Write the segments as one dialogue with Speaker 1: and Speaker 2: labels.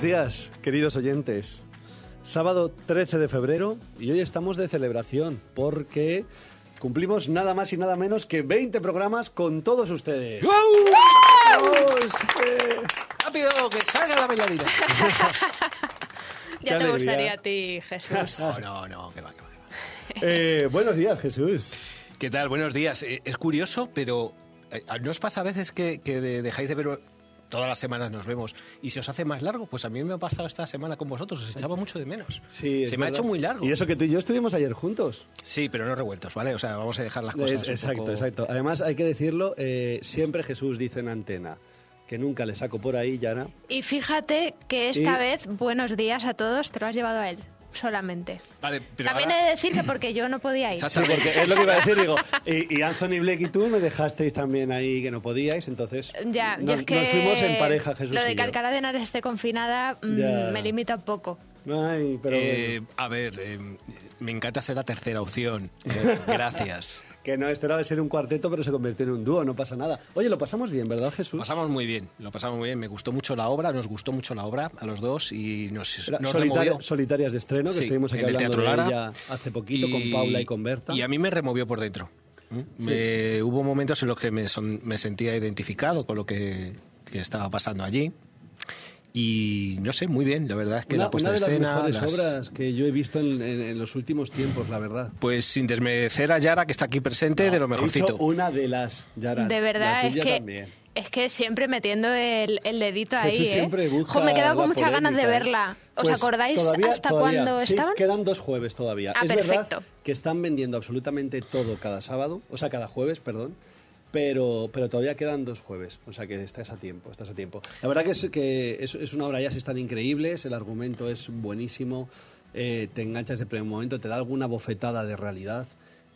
Speaker 1: Buenos días, queridos oyentes. Sábado 13 de febrero y hoy estamos de celebración porque cumplimos nada más y nada menos que 20 programas con todos ustedes. Eh,
Speaker 2: ¡Rápido, que salga la bailarina!
Speaker 3: Ya te
Speaker 1: alegría.
Speaker 3: gustaría a ti, Jesús.
Speaker 2: No, no, no, que va, que va. que va.
Speaker 1: eh, buenos días, Jesús.
Speaker 2: ¿Qué tal? Buenos días. Eh, es curioso, pero eh, ¿no os pasa a veces que, que de- dejáis de ver... Todas las semanas nos vemos y se os hace más largo. Pues a mí me ha pasado esta semana con vosotros. Os echaba mucho de menos.
Speaker 1: Sí,
Speaker 2: se me ha hecho muy largo.
Speaker 1: Y eso que tú y yo estuvimos ayer juntos.
Speaker 2: Sí, pero no revueltos, ¿vale? O sea, vamos a dejar las cosas.
Speaker 1: Es-
Speaker 2: un
Speaker 1: exacto,
Speaker 2: poco-
Speaker 1: exacto. Además, hay que decirlo, eh, siempre Jesús dice en antena que nunca le saco por ahí, Yara.
Speaker 3: Y fíjate que esta
Speaker 1: Y-
Speaker 3: vez, buenos días a todos, te lo has llevado a él, solamente.
Speaker 2: Vale, pero
Speaker 3: También
Speaker 2: ahora-
Speaker 3: he de decir que porque yo no podía ir.
Speaker 1: Sí, porque es lo que iba a decir, digo. Y, y Anthony Blake y tú me dejasteis también ahí que no podíais, entonces
Speaker 3: Ya,
Speaker 1: nos,
Speaker 3: yo es que
Speaker 1: nos fuimos en pareja, Jesús
Speaker 3: lo de que. Alcalá de Henares esté confinada mm,
Speaker 1: Ya.
Speaker 3: me limita un poco.
Speaker 1: Ay, pero
Speaker 2: Eh,
Speaker 1: bueno.
Speaker 2: a ver, eh, me encanta ser la tercera opción. Eh, Gracias.
Speaker 1: Que no, esto era de ser un cuarteto, pero se convirtió en un dúo, no pasa nada. Oye, lo pasamos bien, ¿verdad, Jesús?
Speaker 2: Pasamos muy bien, lo pasamos muy bien. Me gustó mucho la obra, nos gustó mucho la obra a los dos y nos,
Speaker 1: Era
Speaker 2: nos
Speaker 1: solitaria- solitarias de estreno, que
Speaker 2: Sí,
Speaker 1: estuvimos aquí hablando de ella hace poquito con Paula y con Berta.
Speaker 2: Y a mí me removió por dentro. ¿Mm? Me- hubo momentos en los que me, son- me sentía identificado con lo que, que estaba pasando allí. Y no sé, muy bien, la verdad es que
Speaker 1: una,
Speaker 2: la puesta
Speaker 1: una de
Speaker 2: en
Speaker 1: las
Speaker 2: escena.
Speaker 1: mejores
Speaker 2: las-
Speaker 1: obras que yo he visto en, en- en los últimos tiempos, la verdad.
Speaker 2: Pues sin desmerecer a Yara, que está aquí presente, de lo
Speaker 1: He
Speaker 2: mejorcito.
Speaker 1: una de las, Yara.
Speaker 3: de verdad,
Speaker 1: la
Speaker 3: es que
Speaker 1: también.
Speaker 3: es que siempre metiendo el, el dedito ahí,
Speaker 1: Jesús
Speaker 3: ¿eh?
Speaker 1: siempre busca
Speaker 3: Jo, me he quedado con muchas ganas de
Speaker 1: polémica, ¿eh?
Speaker 3: verla. ¿Os
Speaker 1: Pues
Speaker 3: acordáis
Speaker 1: todavía-
Speaker 3: hasta
Speaker 1: todavía.
Speaker 3: cuándo
Speaker 1: Sí,
Speaker 3: estaban?
Speaker 1: quedan dos jueves todavía.
Speaker 3: Ah,
Speaker 1: es
Speaker 3: perfecto.
Speaker 1: verdad que están vendiendo absolutamente todo cada sábado, o sea, cada jueves, perdón. Pero, pero todavía quedan dos jueves, o sea que estás a tiempo, estás a tiempo. La verdad que es, que es, es una obra ya, están increíbles, el argumento es buenísimo, eh, te enganchas de primer momento, te da alguna bofetada de realidad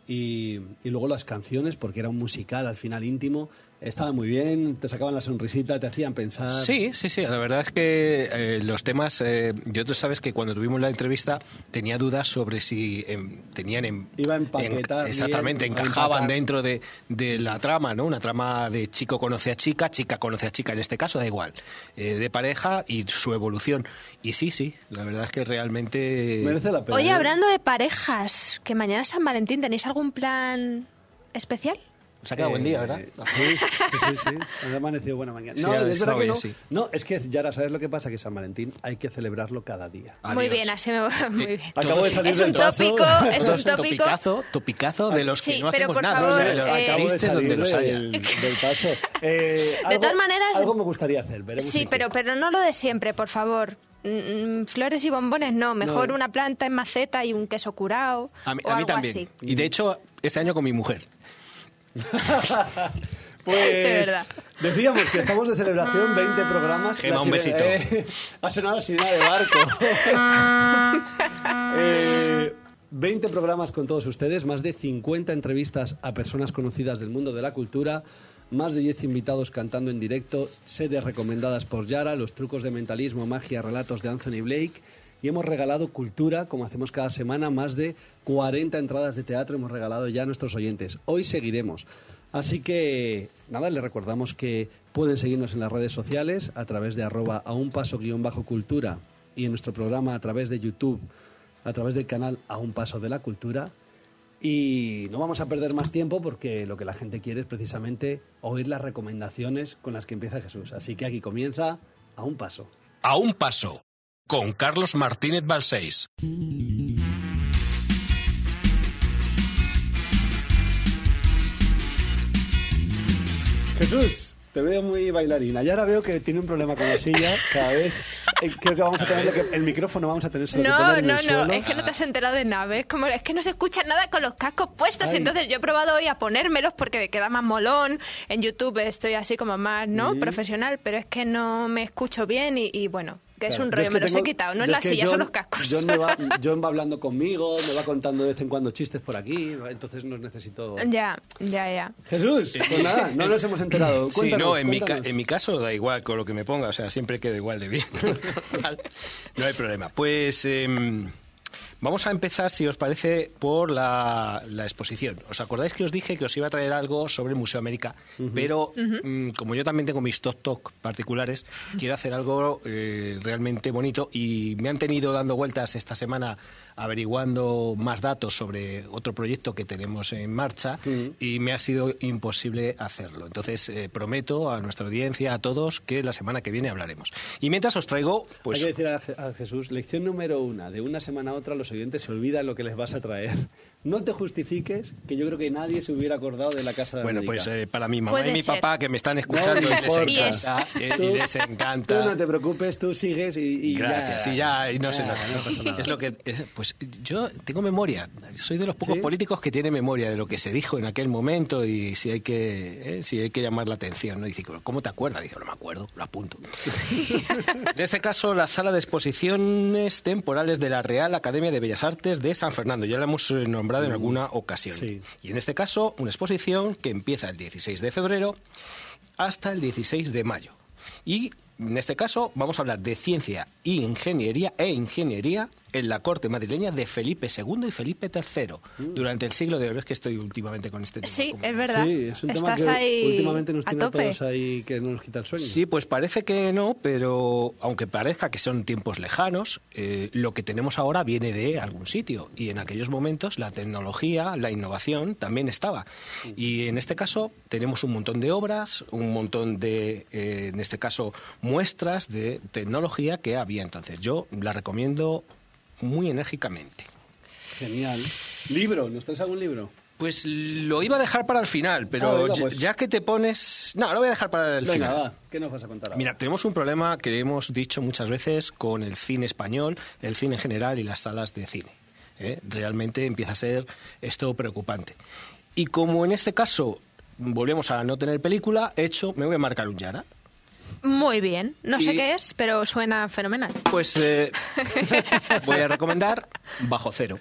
Speaker 1: y, y luego las canciones, porque era un musical al final íntimo, estaban muy bien, te sacaban la sonrisita, te hacían pensar.
Speaker 2: Sí, sí, sí. La verdad es que eh, los temas. eh, yo tú sabes que cuando tuvimos la entrevista tenía dudas sobre si em, tenían. em-
Speaker 1: Iba a empaquetar
Speaker 2: exactamente, encajaban
Speaker 1: empatar.
Speaker 2: dentro de, de la trama, ¿no? Una trama de chico conoce a chica, chica conoce a chica, en este caso da igual. eh, de pareja y su evolución. Y sí, sí. La verdad es que realmente.
Speaker 1: Merece la pena.
Speaker 3: Oye,
Speaker 1: ¿eh?
Speaker 3: hablando de parejas, que mañana San Valentín, ¿tenéis algún plan especial?
Speaker 2: Se ha quedado buen día, ¿verdad?
Speaker 1: Eh, Sí, sí, sí, sí. Ha amanecido buena mañana. No, es verdad que no.
Speaker 2: sí.
Speaker 1: No, es que Yara, ¿sabes lo que pasa? Que San Valentín hay que celebrarlo cada día.
Speaker 3: Muy bien, así me va muy bien.
Speaker 1: Acabo de salir
Speaker 3: Es
Speaker 1: del
Speaker 3: un tópico, es un tópico.
Speaker 2: Topicazo, topicazo de los que no
Speaker 3: pero
Speaker 2: hacemos
Speaker 3: por
Speaker 2: nada.
Speaker 3: favor,
Speaker 2: de los
Speaker 3: eh,
Speaker 1: Acabo de
Speaker 2: tristes
Speaker 1: salir
Speaker 2: donde los haya.
Speaker 1: del, del paso. Eh,
Speaker 3: De todas maneras-
Speaker 1: Algo me gustaría hacer. veremos
Speaker 3: Sí, pero, pero no lo de siempre, por favor. Mm, mm, Flores y bombones no, mejor
Speaker 1: No.
Speaker 3: una planta en maceta y un queso curado
Speaker 2: A mí,
Speaker 3: o
Speaker 2: a mí
Speaker 3: algo
Speaker 2: también.
Speaker 3: así.
Speaker 2: Y de hecho, este año con mi mujer.
Speaker 1: Pues
Speaker 3: De
Speaker 1: decíamos que estamos de celebración, 20 programas.
Speaker 2: Gema, un besito.
Speaker 1: eh, ha sonado la sirena de barco. Eh, 20 programas con todos ustedes, más de 50 entrevistas a personas conocidas del mundo de la cultura, más de 10 invitados cantando en directo, sedes recomendadas por Yara, los trucos de mentalismo, magia, relatos de Anthony Blake. Y hemos regalado cultura, como hacemos cada semana, más de 40 entradas de teatro hemos regalado ya a nuestros oyentes. Hoy seguiremos. Así que, nada, les recordamos que pueden seguirnos en las redes sociales a través de arroba a un paso guion bajo cultura y en nuestro programa a través de YouTube, a través del canal A un paso de la cultura. Y no vamos a perder más tiempo porque lo que la gente quiere es precisamente oír las recomendaciones con las que empieza Jesús. Así que aquí comienza A un paso.
Speaker 4: A un paso, con Carlos Martínez Balseis.
Speaker 1: Jesús, te veo muy bailarina. Y ahora veo que tiene un problema con la silla cada vez. eh, creo que vamos a tener que- el micrófono vamos a tener solo que
Speaker 3: No,
Speaker 1: poner en
Speaker 3: no,
Speaker 1: el
Speaker 3: no,
Speaker 1: suelo.
Speaker 3: es que no te has enterado de nada. Es como es que no se escucha nada con los cascos puestos.
Speaker 1: Ay.
Speaker 3: Entonces yo he probado hoy a ponérmelos porque me queda más molón. En YouTube estoy así como más, ¿no? Profesional, pero es que no me escucho bien y, y bueno, que es un rollo. me
Speaker 1: que
Speaker 3: los he quitado. No es la silla,
Speaker 1: John-
Speaker 3: son los cascos.
Speaker 1: John, me va, John va hablando conmigo, me va contando de vez en cuando chistes por aquí, entonces nos necesito...
Speaker 3: ya, ya, ya.
Speaker 1: Jesús, pues nada, no nos hemos enterado.
Speaker 2: Sí,
Speaker 1: Cuéntanos,
Speaker 2: no, en mi, en mi caso da igual con lo que me ponga, o sea, siempre quedo igual de bien. Vale, no hay problema. Pues em, Vamos a empezar, si os parece, por la, la exposición. ¿Os acordáis que os dije que os iba a traer algo sobre el Museo América? Pero mm, como yo también tengo mis talk talk particulares, quiero hacer algo eh, realmente bonito y me han tenido dando vueltas esta semana averiguando más datos sobre otro proyecto que tenemos en marcha y me ha sido imposible hacerlo. Entonces, eh, prometo a nuestra audiencia, a todos, que la semana que viene hablaremos. Y mientras os traigo, pues...
Speaker 1: Hay que decir a, a Jesús, lección número una, de una semana a otra los oyentes se olvidan lo que les vas a traer. No te justifiques, que yo creo que nadie se hubiera acordado de la Casa de
Speaker 2: Bueno,
Speaker 1: América.
Speaker 2: pues eh, para mi mamá
Speaker 3: Puede
Speaker 2: y mi
Speaker 3: ser.
Speaker 2: papá que me están escuchando
Speaker 1: No
Speaker 2: y
Speaker 1: me
Speaker 2: les
Speaker 1: importa.
Speaker 2: encanta, eh,
Speaker 1: Tú-
Speaker 2: y les encanta.
Speaker 1: Tú no te preocupes, tú sigues y, y
Speaker 2: Gracias,
Speaker 1: ya.
Speaker 2: y ya, y no sé,
Speaker 1: Ya,
Speaker 2: no,
Speaker 1: no pasa nada.
Speaker 2: es lo que, es- pues yo tengo memoria, soy de los pocos
Speaker 1: ¿Sí?
Speaker 2: políticos que tiene memoria de lo que se dijo en aquel momento y si hay que, eh, si hay que llamar la atención, ¿no? Dice, ¿cómo te acuerdas? Dice, no me acuerdo, lo apunto. en este caso, la sala de exposiciones temporales de la Real Academia de Bellas Artes de San Fernando, ya la hemos eh, nombrado en alguna ocasión.
Speaker 1: sí.
Speaker 2: Y en este caso, una exposición que empieza el 16 de febrero hasta el 16 de mayo. Y en este caso vamos a hablar de ciencia y ingeniería e ingeniería en la corte madrileña de Felipe II y Felipe III durante el siglo de oro. Es que estoy últimamente con este tema.
Speaker 3: Sí,
Speaker 2: como-
Speaker 3: es verdad.
Speaker 1: Sí, es un tema
Speaker 3: Estás
Speaker 1: que
Speaker 3: ahí
Speaker 1: últimamente nos
Speaker 3: a
Speaker 1: tiene a
Speaker 3: tope.
Speaker 1: todos ahí que nos quita el sueño.
Speaker 2: Sí, pues parece que no, pero aunque parezca que son tiempos lejanos, eh, lo que tenemos ahora viene de algún sitio. Y en aquellos momentos la tecnología, la innovación también estaba. Y en este caso tenemos un montón de obras, un montón de, eh, en este caso, muestras de tecnología que había entonces. Yo la recomiendo muy enérgicamente.
Speaker 1: Genial. Libro, ¿nos traes algún libro?
Speaker 2: Pues lo iba a dejar para el final, pero
Speaker 1: Ah, venga, pues.
Speaker 2: ya que te pones... No, lo voy a dejar para el
Speaker 1: Venga,
Speaker 2: final.
Speaker 1: va, ¿qué nos vas a contar ahora?
Speaker 2: Mira, tenemos un problema que hemos dicho muchas veces con el cine español, el cine en general y las salas de cine. ¿eh? Realmente empieza a ser esto preocupante. Y como en este caso volvemos a no tener película, he hecho, me voy a marcar un Yara.
Speaker 3: Muy bien. No sé
Speaker 2: Y-
Speaker 3: qué es, pero suena fenomenal.
Speaker 2: Pues eh, voy a recomendar Bajo Cero.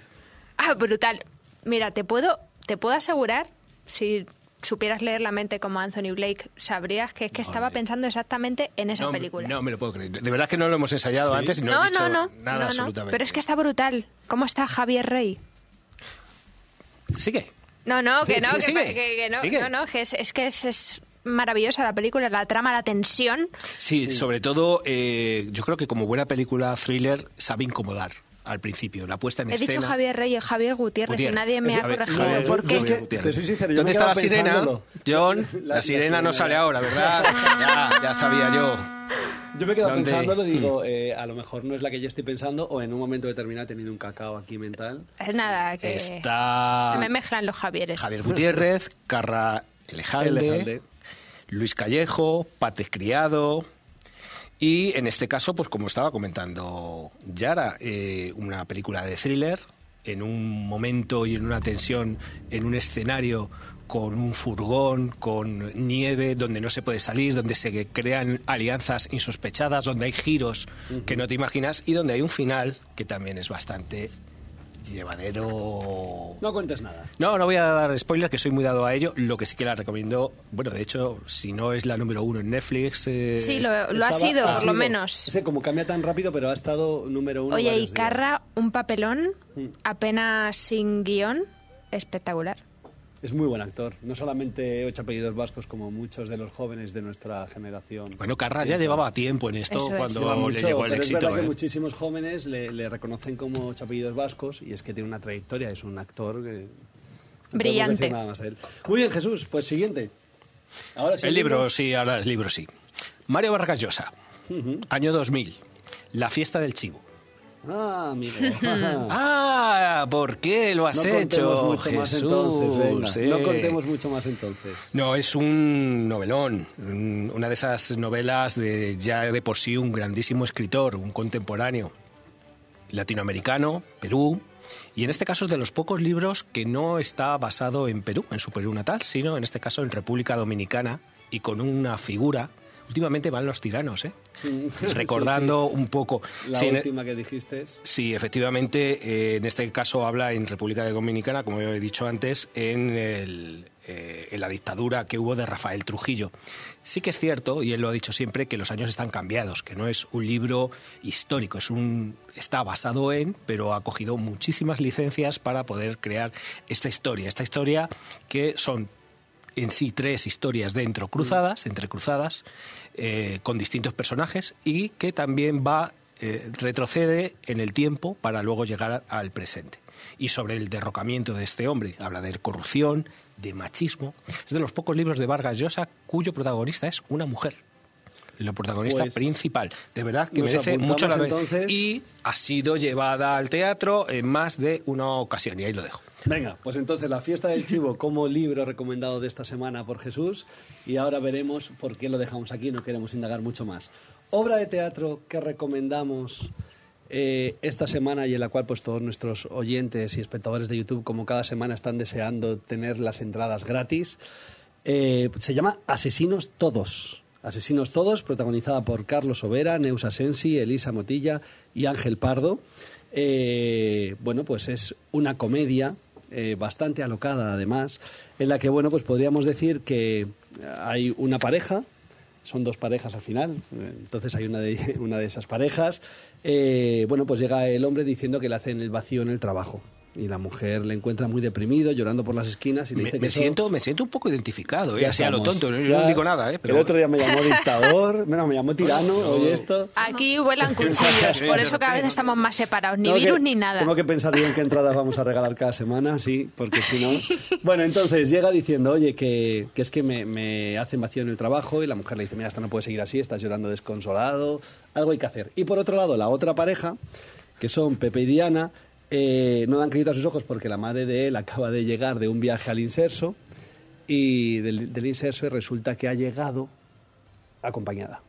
Speaker 3: Ah, brutal. Mira, te puedo, te puedo asegurar, si supieras leer la mente como Anthony Blake, sabrías que es que estaba pensando exactamente en esa
Speaker 2: no,
Speaker 3: película.
Speaker 2: No me lo puedo creer. De verdad que no lo hemos ensayado
Speaker 1: ¿Sí?
Speaker 2: antes y no,
Speaker 3: no,
Speaker 2: he dicho nada
Speaker 3: no, no.
Speaker 2: absolutamente.
Speaker 3: Pero es que está brutal. ¿Cómo está Javier Rey?
Speaker 2: Sigue.
Speaker 3: No, no, que
Speaker 2: Sí,
Speaker 3: no, que,
Speaker 2: sigue,
Speaker 3: que- que no,
Speaker 2: sigue.
Speaker 3: no, no, que es, es que es, es maravillosa la película, la trama, la tensión.
Speaker 2: Sí, sobre todo, eh, yo creo que como buena película thriller sabe incomodar al principio, la puesta en
Speaker 3: He
Speaker 2: escena.
Speaker 3: dicho Javier Rey y Javier Gutiérrez,
Speaker 2: Gutiérrez.
Speaker 3: y nadie me
Speaker 2: Es-
Speaker 3: ha corregido.
Speaker 2: Javier-
Speaker 3: ¿Por qué?
Speaker 1: es que-
Speaker 2: Gutiérrez.
Speaker 1: te soy sincero, yo
Speaker 2: ¿Dónde está la sirena? John,
Speaker 1: La-
Speaker 2: la,
Speaker 1: la
Speaker 2: sirena no
Speaker 1: sirena.
Speaker 2: sale ahora, ¿verdad? ya, ya sabía yo.
Speaker 1: Yo me quedo
Speaker 2: ¿Dónde?
Speaker 1: pensándolo, digo,
Speaker 2: Hmm.
Speaker 1: eh, a lo mejor no es la que yo estoy pensando o en un momento determinado he tenido un cacao aquí mental.
Speaker 3: Es nada, que
Speaker 2: Está
Speaker 3: se me mezclan los Javieres.
Speaker 2: Javier Gutiérrez, Carra Elejalde,
Speaker 1: Elejalde.
Speaker 2: Luis Callejo, Patrick Criado. Y en este caso, pues como estaba comentando Yara, eh, una película de thriller en un momento y en una tensión, en un escenario con un furgón, con nieve, donde no se puede salir, donde se crean alianzas insospechadas, donde hay giros que no te imaginas y donde hay un final que también es bastante llevadero
Speaker 1: No cuentes nada.
Speaker 2: no, no voy a dar spoilers, que soy muy dado a ello. Lo que sí que la recomiendo, bueno, de hecho, si no es la número uno en Netflix... eh,
Speaker 3: Sí, lo, lo ha sido, por lo menos.
Speaker 1: Sé como cambia tan rápido, pero ha estado número uno.
Speaker 3: Oye, y
Speaker 1: días.
Speaker 3: Carra, un papelón,
Speaker 1: Mm.
Speaker 3: apenas sin guion, espectacular.
Speaker 1: Es muy buen actor. No solamente ocho apellidos vascos, como muchos de los jóvenes de nuestra generación.
Speaker 2: Bueno, Carra ya llevaba tiempo en esto
Speaker 3: Eso es.
Speaker 2: cuando
Speaker 1: Lleva
Speaker 2: le
Speaker 1: mucho,
Speaker 2: llegó el
Speaker 1: pero
Speaker 2: éxito.
Speaker 1: es verdad
Speaker 2: ¿eh?
Speaker 1: que muchísimos jóvenes le, le reconocen como ocho apellidos vascos y es que tiene una trayectoria, es un actor que... no
Speaker 3: Brillante.
Speaker 1: decir nada más él. Muy bien, Jesús, pues siguiente. Ahora sí,
Speaker 2: El libro, sí, ahora el libro sí. Mario Vargas Llosa, año 2000, La fiesta del chivo.
Speaker 1: Ah, amigo.
Speaker 2: Ah, ¿por qué lo has
Speaker 1: no
Speaker 2: hecho,
Speaker 1: contemos mucho más
Speaker 2: Jesús?
Speaker 1: entonces, venga.
Speaker 2: Sí.
Speaker 1: No contemos mucho más entonces.
Speaker 2: No, es un novelón, un- una de esas novelas de ya de por sí un grandísimo escritor, un contemporáneo latinoamericano, Perú, y en este caso es de los pocos libros que no está basado en Perú, en su Perú natal, sino en este caso en República Dominicana y con una figura, Últimamente van los tiranos, ¿eh? Recordando
Speaker 1: sí.
Speaker 2: un poco.
Speaker 1: La
Speaker 2: Sí, en-
Speaker 1: última que dijiste es...
Speaker 2: Sí, efectivamente, eh, en este caso habla en República Dominicana, como yo he dicho antes, en, el, eh, en la dictadura que hubo de Rafael Trujillo. Sí que es cierto, y él lo ha dicho siempre, que los años están cambiados, que no es un libro histórico, es un está basado en, pero ha cogido muchísimas licencias para poder crear esta historia. Esta historia que son en sí tres historias dentro cruzadas, entrecruzadas, eh, con distintos personajes y que también va eh, retrocede en el tiempo para luego llegar al presente. Y sobre el derrocamiento de este hombre, habla de corrupción, de machismo. Es de los pocos libros de Vargas Llosa cuyo protagonista es una mujer. La protagonista
Speaker 1: Pues,
Speaker 2: principal. De verdad que merece mucho la pena.
Speaker 1: entonces.
Speaker 2: Y ha sido llevada al teatro en más de una ocasión. Y ahí lo dejo.
Speaker 1: Venga, pues entonces la fiesta del chivo como libro recomendado de esta semana por Jesús y ahora veremos por qué lo dejamos aquí, no queremos indagar mucho más. Obra de teatro que recomendamos eh, esta semana y en la cual pues todos nuestros oyentes y espectadores de YouTube como cada semana están deseando tener las entradas gratis. Eh, se llama Asesinos Todos. Asesinos Todos, protagonizada por Carlos Overa, Neus Asensi, Elisa Motilla y Ángel Pardo. Eh, bueno, pues es una comedia eh, bastante alocada además, en la que, bueno, pues podríamos decir que hay una pareja, son dos parejas al final, entonces hay una de, una de esas parejas, eh, bueno, pues llega el hombre diciendo que le hacen el vacío en el trabajo. Y la mujer le encuentra muy deprimido, llorando por las esquinas y le
Speaker 2: Me,
Speaker 1: dice que
Speaker 2: me
Speaker 1: eso-
Speaker 2: siento, me siento un poco identificado, ¿eh?
Speaker 1: ya
Speaker 2: así a lo tonto. Yo
Speaker 1: Ya-
Speaker 2: no digo nada, ¿eh? Pero
Speaker 1: El otro día me llamó dictador, no, me llamó tirano, oye esto.
Speaker 3: Aquí vuelan cuchillos, por eso cada vez estamos más separados. Ni
Speaker 1: Tengo
Speaker 3: virus
Speaker 1: que-
Speaker 3: ni nada.
Speaker 1: Tengo que pensar bien qué entradas vamos a regalar cada semana, sí, porque si no... Bueno, entonces llega diciendo, oye, que, que es que me, me hacen vacío en el trabajo y la mujer le dice, mira, esto no puede seguir así, estás llorando desconsolado, algo hay que hacer. Y por otro lado, la otra pareja, que son Pepe y Diana, eh, no dan crédito a sus ojos porque la madre de él acaba de llegar de un viaje al inserso y del, del inserso y resulta que ha llegado acompañada.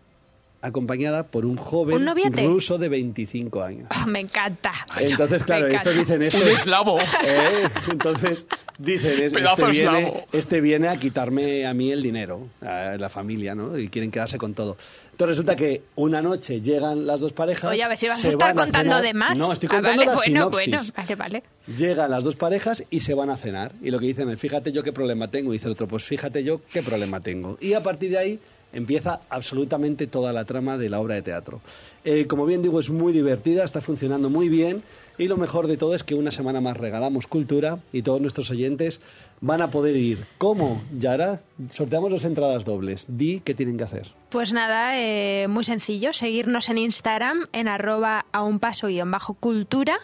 Speaker 1: Acompañada por un joven
Speaker 3: ¿Un
Speaker 1: ruso de 25 años.
Speaker 3: Oh, me encanta.
Speaker 1: Entonces, claro, estos dicen esto.
Speaker 2: Un eslavo.
Speaker 1: ¿Eh? Entonces, dicen, es-
Speaker 2: Pedazo
Speaker 1: este viene,
Speaker 2: eslavo.
Speaker 1: este viene a quitarme a mí el dinero, a la familia, ¿no? Y quieren quedarse con todo. Entonces resulta que una noche llegan las dos parejas.
Speaker 3: Oye, a ver si vas a estar contando
Speaker 1: cenar.
Speaker 3: de más.
Speaker 1: No, estoy
Speaker 3: Ah,
Speaker 1: contando
Speaker 3: vale,
Speaker 1: la
Speaker 3: bueno,
Speaker 1: sinopsis.
Speaker 3: bueno, vale, vale.
Speaker 1: Llegan las dos parejas y se van a cenar. Y lo que dicen es, fíjate yo qué problema tengo. Y dice el otro, pues fíjate yo qué problema tengo. Y a partir de ahí empieza absolutamente toda la trama de la obra de teatro. Eh, como bien digo, es muy divertida, está funcionando muy bien. Y lo mejor de todo es que una semana más regalamos cultura y todos nuestros oyentes van a poder ir. ¿Cómo, Yara? Sorteamos dos entradas dobles. Di qué tienen que hacer.
Speaker 3: Pues nada, eh, muy sencillo, seguirnos en Instagram en arroba a un paso guion bajo cultura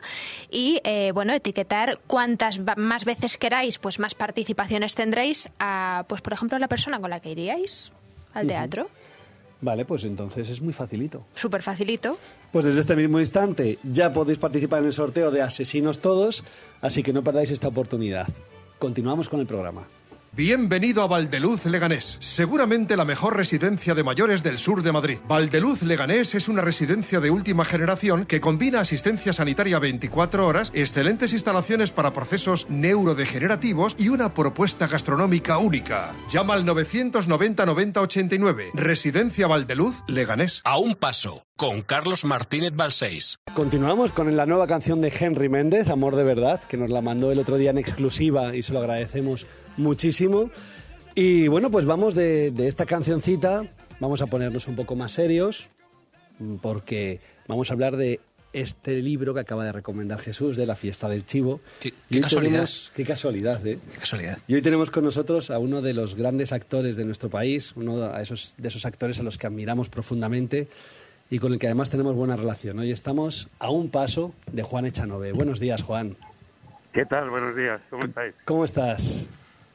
Speaker 3: y eh, bueno, etiquetar cuantas más veces queráis, pues más participaciones tendréis a, pues por ejemplo, la persona con la que iríais al teatro.
Speaker 1: Vale, pues entonces es muy facilito.
Speaker 3: Súper facilito.
Speaker 1: Pues desde este mismo instante ya podéis participar en el sorteo de Asesinos Todos, así que no perdáis esta oportunidad. Continuamos con el programa.
Speaker 5: Bienvenido a Valdeluz Leganés, seguramente la mejor residencia de mayores del sur de Madrid. Valdeluz Leganés es una residencia de última generación que combina asistencia sanitaria 24 horas, excelentes instalaciones para procesos neurodegenerativos y una propuesta gastronómica única. Llama al 990 90 89. Residencia Valdeluz Leganés.
Speaker 4: A un paso, con Carlos Martínez Balseis.
Speaker 1: Continuamos con la nueva canción de Henry Méndez, Amor de Verdad, que nos la mandó el otro día en exclusiva y se lo agradecemos muchísimo. Y bueno, pues vamos de, de esta cancioncita, vamos a ponernos un poco más serios, mm, porque vamos a hablar de este libro que acaba de recomendar Jesús, de la fiesta del chivo.
Speaker 2: Qué- casualidad.
Speaker 1: tenemos- qué casualidad, ¿eh?
Speaker 2: Qué casualidad.
Speaker 1: Y hoy tenemos con nosotros a uno de los grandes actores de nuestro país, uno de esos, de esos actores a los que admiramos profundamente y con el que además tenemos buena relación. Hoy estamos a un paso de Juan Echanove. Buenos días, Juan.
Speaker 6: ¿Qué tal? Buenos días, ¿cómo estáis?
Speaker 1: ¿Cómo estás?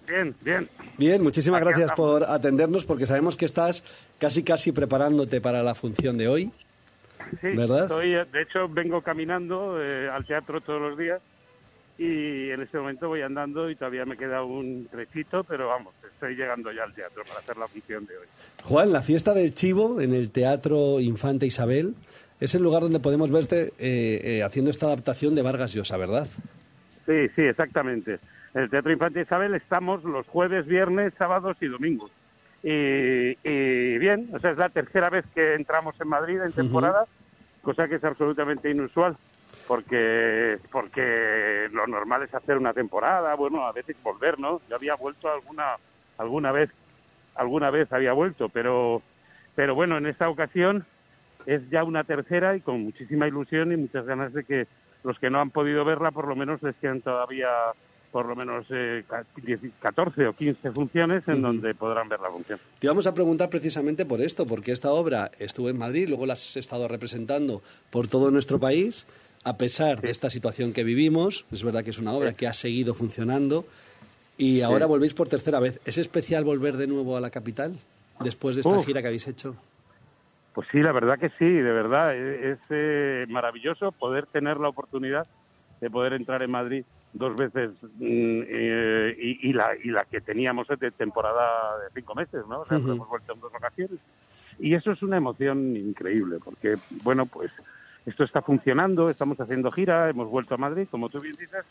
Speaker 6: Bien, bien.
Speaker 1: Bien, muchísimas
Speaker 6: Aquí
Speaker 1: gracias por atendernos porque sabemos que estás casi casi preparándote para la función de hoy.
Speaker 6: Sí,
Speaker 1: ¿Verdad?
Speaker 6: estoy, de hecho, vengo caminando eh, al teatro todos los días y en este momento voy andando y todavía me queda un trechito, pero vamos, estoy llegando ya al teatro para hacer la función de hoy.
Speaker 1: Juan, la fiesta del chivo en el Teatro Infante Isabel es el lugar donde podemos verte eh, eh, haciendo esta adaptación de Vargas Llosa, ¿verdad?
Speaker 6: Sí, sí, exactamente. En el Teatro Infante Isabel estamos los jueves, viernes, sábados y domingos. Y, y bien, o sea, es la tercera vez que entramos en Madrid en temporada, cosa que es absolutamente inusual, porque porque lo normal es hacer una temporada, bueno, a veces volver, ¿no? Yo había vuelto alguna alguna vez, alguna vez había vuelto, pero pero bueno, en esta ocasión es ya una tercera y con muchísima ilusión y muchas ganas de que los que no han podido verla por lo menos les quedan todavía por lo menos eh, ca- 10 14 o 15 funciones en donde podrán ver la función.
Speaker 1: Te íbamos a preguntar precisamente por esto, porque esta obra estuvo en Madrid, luego la has estado representando por todo nuestro país, a pesar de esta situación que vivimos. Es verdad que es una obra que ha seguido funcionando y ahora volvéis por tercera vez. ¿Es especial volver de nuevo a la capital después de esta
Speaker 6: Uf.
Speaker 1: gira que habéis hecho?
Speaker 6: Pues sí, la verdad que sí, de verdad. e- Es, eh, maravilloso poder tener la oportunidad de poder entrar en Madrid dos veces mm, eh, y, y la, y la que teníamos de temporada de cinco meses, ¿no? O sea,
Speaker 1: Ujú.
Speaker 6: hemos vuelto en dos ocasiones. Y eso es una emoción increíble, porque, bueno, pues esto está funcionando, estamos haciendo gira, hemos vuelto a Madrid, como tú bien dices,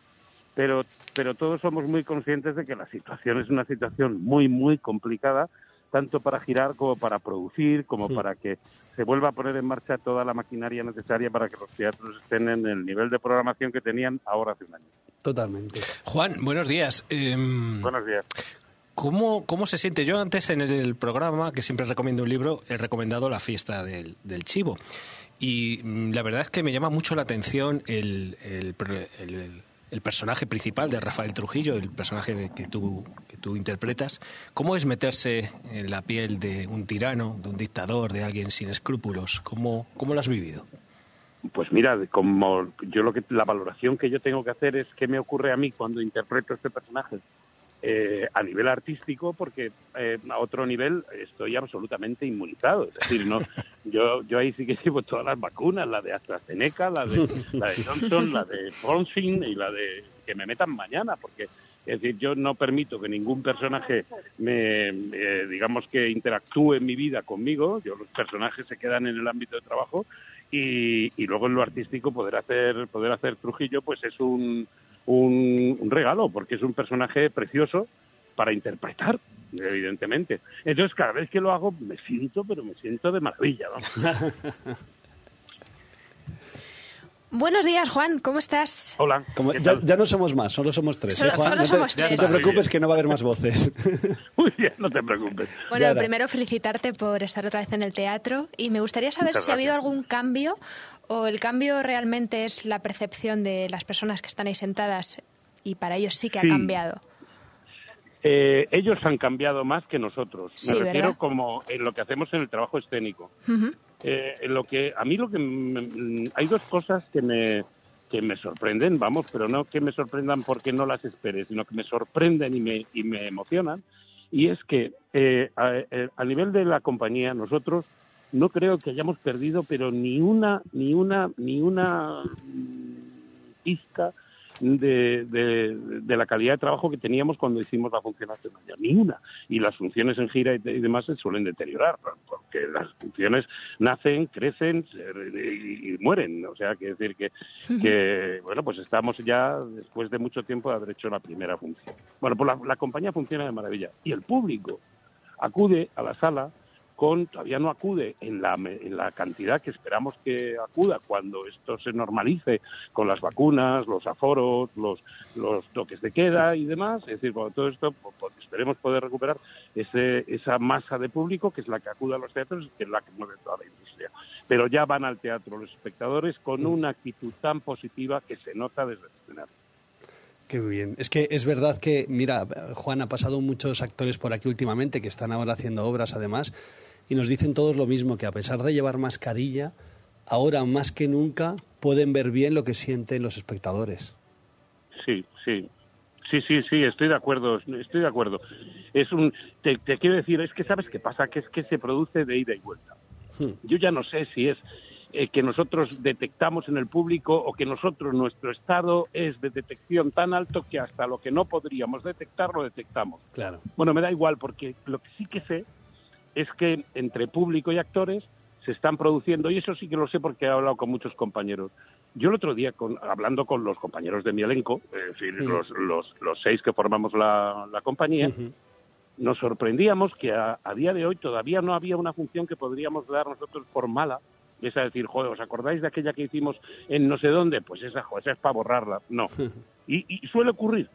Speaker 6: pero, pero todos somos muy conscientes de que la situación es una situación muy, muy complicada, tanto para girar como para producir, como para que se vuelva a poner en marcha toda la maquinaria necesaria para que los teatros estén en el nivel de programación que tenían ahora hace un año.
Speaker 1: Totalmente.
Speaker 2: Juan, buenos días. Em,
Speaker 6: Buenos días.
Speaker 2: ¿Cómo, ¿Cómo se siente? Yo antes en el programa, que siempre recomiendo un libro, he recomendado La fiesta del, del chivo. Y mm, la verdad es que me llama mucho la atención el, el, per- el- el personaje principal de Rafael Trujillo, el personaje que, tú, que tú interpretas. ¿Cómo es meterse en la piel de un tirano, de un dictador, de alguien sin escrúpulos? ¿Cómo, cómo lo has vivido?
Speaker 6: Pues mira, como yo lo que la valoración que yo tengo que hacer es qué me ocurre a mí cuando interpreto este personaje eh, a nivel artístico, porque eh, a otro nivel estoy absolutamente inmunizado. Es decir, no, yo yo ahí sí que llevo todas las vacunas, la de AstraZeneca, la de la de Johnson, la de Fonsin y la de que me metan mañana, porque es decir, yo no permito que ningún personaje me, eh, digamos que interactúe en mi vida conmigo. Yo los personajes se quedan en el ámbito de trabajo y, y luego en lo artístico poder hacer poder hacer Trujillo pues es un, un, un regalo porque es un personaje precioso para interpretar evidentemente entonces cada vez que lo hago me siento pero me siento de maravilla vamos.
Speaker 3: Buenos días, Juan, ¿cómo estás?
Speaker 6: hola
Speaker 1: Como-
Speaker 6: ¿qué
Speaker 1: ya, no somos más, solo somos tres.
Speaker 3: Solo-
Speaker 1: ¿eh, Juan?
Speaker 3: solo
Speaker 1: no te,
Speaker 3: somos
Speaker 1: no
Speaker 3: tres.
Speaker 1: te preocupes que no va a haber más voces.
Speaker 6: muy bien no te preocupes
Speaker 3: Bueno, primero felicitarte por estar otra vez en el teatro y me gustaría saber
Speaker 6: Muchas
Speaker 3: si ha habido algún cambio o el cambio realmente es la percepción de las personas que están ahí sentadas y para ellos sí que
Speaker 6: Sí.
Speaker 3: ha cambiado.
Speaker 6: Eh, ellos han cambiado más que nosotros
Speaker 3: Sí,
Speaker 6: me refiero
Speaker 3: ¿verdad?
Speaker 6: como en lo que hacemos en el trabajo escénico. Eh, lo que a mí lo que me- hay dos cosas que me que me sorprenden, vamos, pero no que me sorprendan porque no las espere, sino que me sorprenden y me y me emocionan. Y es que eh, a, eh, a nivel de la compañía nosotros no creo que hayamos perdido, pero ni una ni una ni una pizca de, de, de la calidad de trabajo que teníamos cuando hicimos la función hace. Ni una. Y las funciones en gira y, y demás se suelen deteriorar, porque las funciones nacen, crecen y mueren. O sea, que decir que, que, bueno, pues estamos ya después de mucho tiempo de haber hecho la primera función. Bueno, pues la, la compañía funciona de maravilla. Y el público acude a la sala con todavía no acude en la, en la cantidad que esperamos que acuda cuando esto se normalice con las vacunas, los aforos, los, los toques de queda y demás. Es decir, cuando todo esto, pues, esperemos poder recuperar ese, esa masa de público que es la que acude a los teatros y que es la que mueve toda la industria. Pero ya van al teatro los espectadores con una actitud tan positiva que se nota desde el escenario.
Speaker 1: Qué bien. Es que es verdad que, mira, Juan, ha pasado muchos actores por aquí últimamente que están ahora haciendo obras además y nos dicen todos lo mismo, que a pesar de llevar mascarilla, ahora más que nunca pueden ver bien lo que sienten los espectadores.
Speaker 6: Sí, sí. Sí, sí, sí, estoy de acuerdo, estoy de acuerdo. Es un, te, te quiero decir, es que sabes qué pasa, que es que se produce de ida y vuelta.
Speaker 1: Hmm.
Speaker 6: Yo ya no sé si es eh, que nosotros detectamos en el público o que nosotros, nuestro estado es de detección tan alto que hasta lo que no podríamos detectar lo detectamos.
Speaker 1: Claro.
Speaker 6: Bueno, me da igual porque lo que sí que sé es que entre público y actores se están produciendo, y eso sí que lo sé porque he hablado con muchos compañeros. Yo el otro día, con, hablando con los compañeros de mi elenco, es decir,
Speaker 1: Sí.
Speaker 6: los, los, los seis que formamos la, la compañía, nos sorprendíamos que a, a día de hoy todavía no había una función que podríamos dar nosotros por mala, es a decir, joder, ¿os acordáis de aquella que hicimos en no sé dónde? Pues esa, joder, esa es para borrarla. No. Y, y suele ocurrir.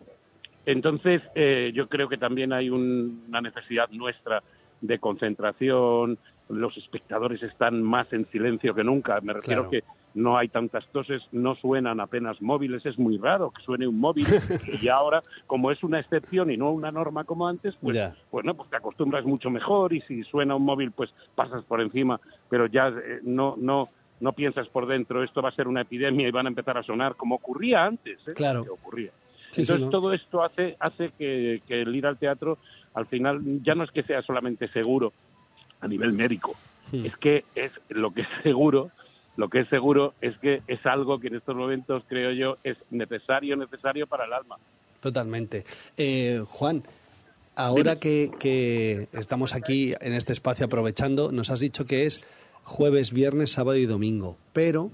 Speaker 6: Entonces, eh, yo creo que también hay un- una necesidad nuestra de concentración, los espectadores están más en silencio que nunca, me refiero
Speaker 1: Claro.
Speaker 6: que no hay tantas toses, no suenan apenas móviles, es muy raro que suene un móvil y ahora, como es una excepción y no una norma como antes, pues, bueno, pues te acostumbras mucho mejor y si suena un móvil, pues pasas por encima, pero ya eh, no, no, no piensas por dentro, esto va a ser una epidemia y van a empezar a sonar como ocurría antes, ¿eh?
Speaker 1: Claro.
Speaker 6: Que ocurría.
Speaker 1: Sí, sí,
Speaker 6: Entonces
Speaker 1: ¿no?
Speaker 6: todo esto hace, hace que, que el ir al teatro al final ya no es que sea solamente seguro a nivel médico, es que es lo que es seguro, lo que es seguro es que es algo que en estos momentos creo yo es necesario, necesario para el alma.
Speaker 1: Totalmente. Eh, Juan, ahora que, que estamos aquí en este espacio aprovechando, nos has dicho que es jueves, viernes, sábado y domingo, pero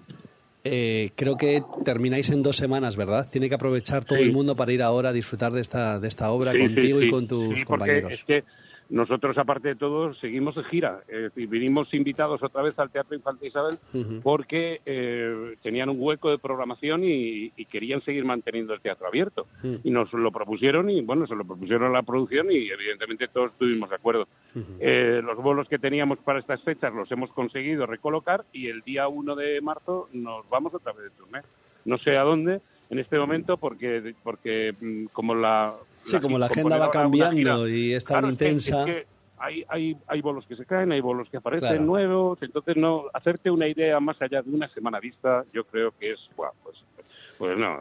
Speaker 1: eh, creo que termináis en dos semanas, ¿verdad? Tiene que aprovechar todo
Speaker 6: Sí.
Speaker 1: el mundo para ir ahora a disfrutar de esta, de esta obra
Speaker 6: Sí,
Speaker 1: contigo
Speaker 6: sí.
Speaker 1: y con tus compañeros.
Speaker 6: Es que nosotros, aparte de todo, seguimos de gira. Decir, vinimos invitados otra vez al Teatro Infante Isabel porque eh, tenían un hueco de programación y, y querían seguir manteniendo el teatro abierto. Y nos lo propusieron y, bueno, se lo propusieron a la producción y, evidentemente, todos estuvimos de acuerdo. Eh, los bolos que teníamos para estas fechas los hemos conseguido recolocar y el día 1 de marzo nos vamos otra vez de turné. No sé a dónde en este momento porque, porque mm, como la...
Speaker 1: Sí, como la agenda va cambiando y es tan
Speaker 6: Claro,
Speaker 1: intensa.
Speaker 6: es que hay, hay, hay bolos que se caen, hay bolos que aparecen
Speaker 1: Claro.
Speaker 6: nuevos, entonces no hacerte una idea más allá de una semana vista, yo creo que es, buah, pues, pues no,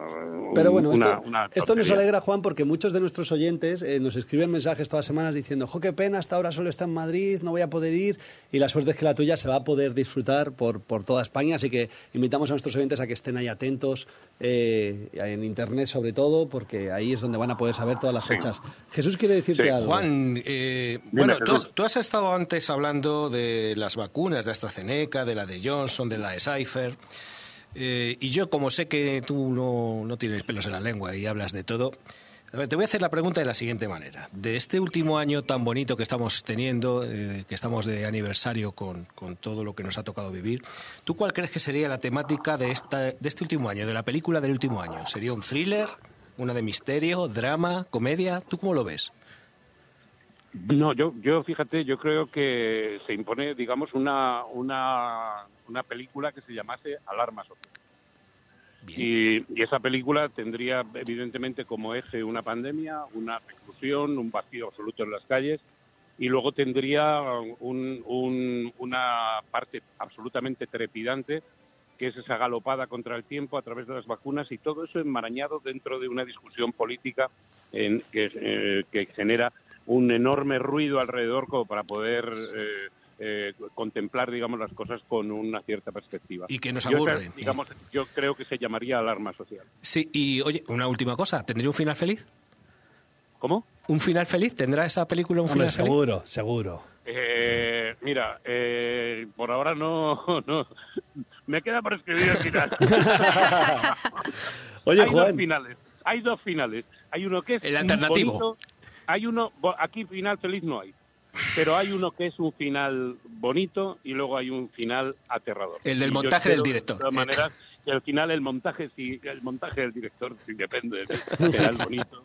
Speaker 6: un-
Speaker 1: Pero bueno,
Speaker 6: una-
Speaker 1: esto,
Speaker 6: una
Speaker 1: esto nos alegra, Juan, porque muchos de nuestros oyentes eh, nos escriben mensajes todas las semanas diciendo, jo, qué pena, hasta ahora solo está en Madrid, no voy a poder ir. Y la suerte es que la tuya se va a poder disfrutar por, por toda España. Así que invitamos a nuestros oyentes a que estén ahí atentos, eh, en Internet sobre todo, porque ahí es donde van a poder saber todas las fechas. Jesús quiere decirte
Speaker 6: Sí,
Speaker 1: algo.
Speaker 2: Juan, eh, bueno, tú has, tú has estado antes hablando de las vacunas, de AstraZeneca, de la de Johnson, de la de Cypher. Eh, y yo, como sé que tú no, no tienes pelos en la lengua y hablas de todo, a ver, te voy a hacer la pregunta de la siguiente manera. De este último año tan bonito que estamos teniendo, eh, que estamos de aniversario con, con todo lo que nos ha tocado vivir, ¿tú cuál crees que sería la temática de, esta, de este último año, de la película del último año? ¿Sería un thriller, una de misterio, drama, comedia? ¿Tú cómo lo ves?
Speaker 6: No, yo, yo fíjate, yo creo que se impone, digamos, una, una, una película que se llamase Alarma Social. Y, y esa película tendría, evidentemente, como eje una pandemia, una reclusión, un vacío absoluto en las calles, y luego tendría un- un- una parte absolutamente trepidante, que es esa galopada contra el tiempo a través de las vacunas, y todo eso enmarañado dentro de una discusión política en- que, eh, que genera un enorme ruido alrededor como para poder eh, eh, contemplar, digamos, las cosas con una cierta perspectiva.
Speaker 2: Y que nos
Speaker 6: Yo,
Speaker 2: aburre.
Speaker 6: digamos, yo creo que se llamaría alarma social.
Speaker 2: Sí, y oye, una última cosa, ¿tendría un final feliz?
Speaker 6: ¿Cómo?
Speaker 2: ¿Un final feliz? ¿Tendrá esa película un
Speaker 1: Hombre,
Speaker 2: final feliz?
Speaker 1: seguro, seguro.
Speaker 6: Eh, mira, eh, por ahora no, no. Me queda por escribir el final.
Speaker 1: Oye,
Speaker 6: hay dos finales. Hay dos finales. Hay uno que es
Speaker 2: El alternativo.
Speaker 6: bonito, hay uno bo- aquí final feliz no hay. Pero hay uno que es un final bonito y luego hay un final aterrador.
Speaker 2: El del
Speaker 6: Y
Speaker 2: montaje del director.
Speaker 6: De todas maneras, que al final el montaje sí, el montaje del director sí depende. Será el bonito,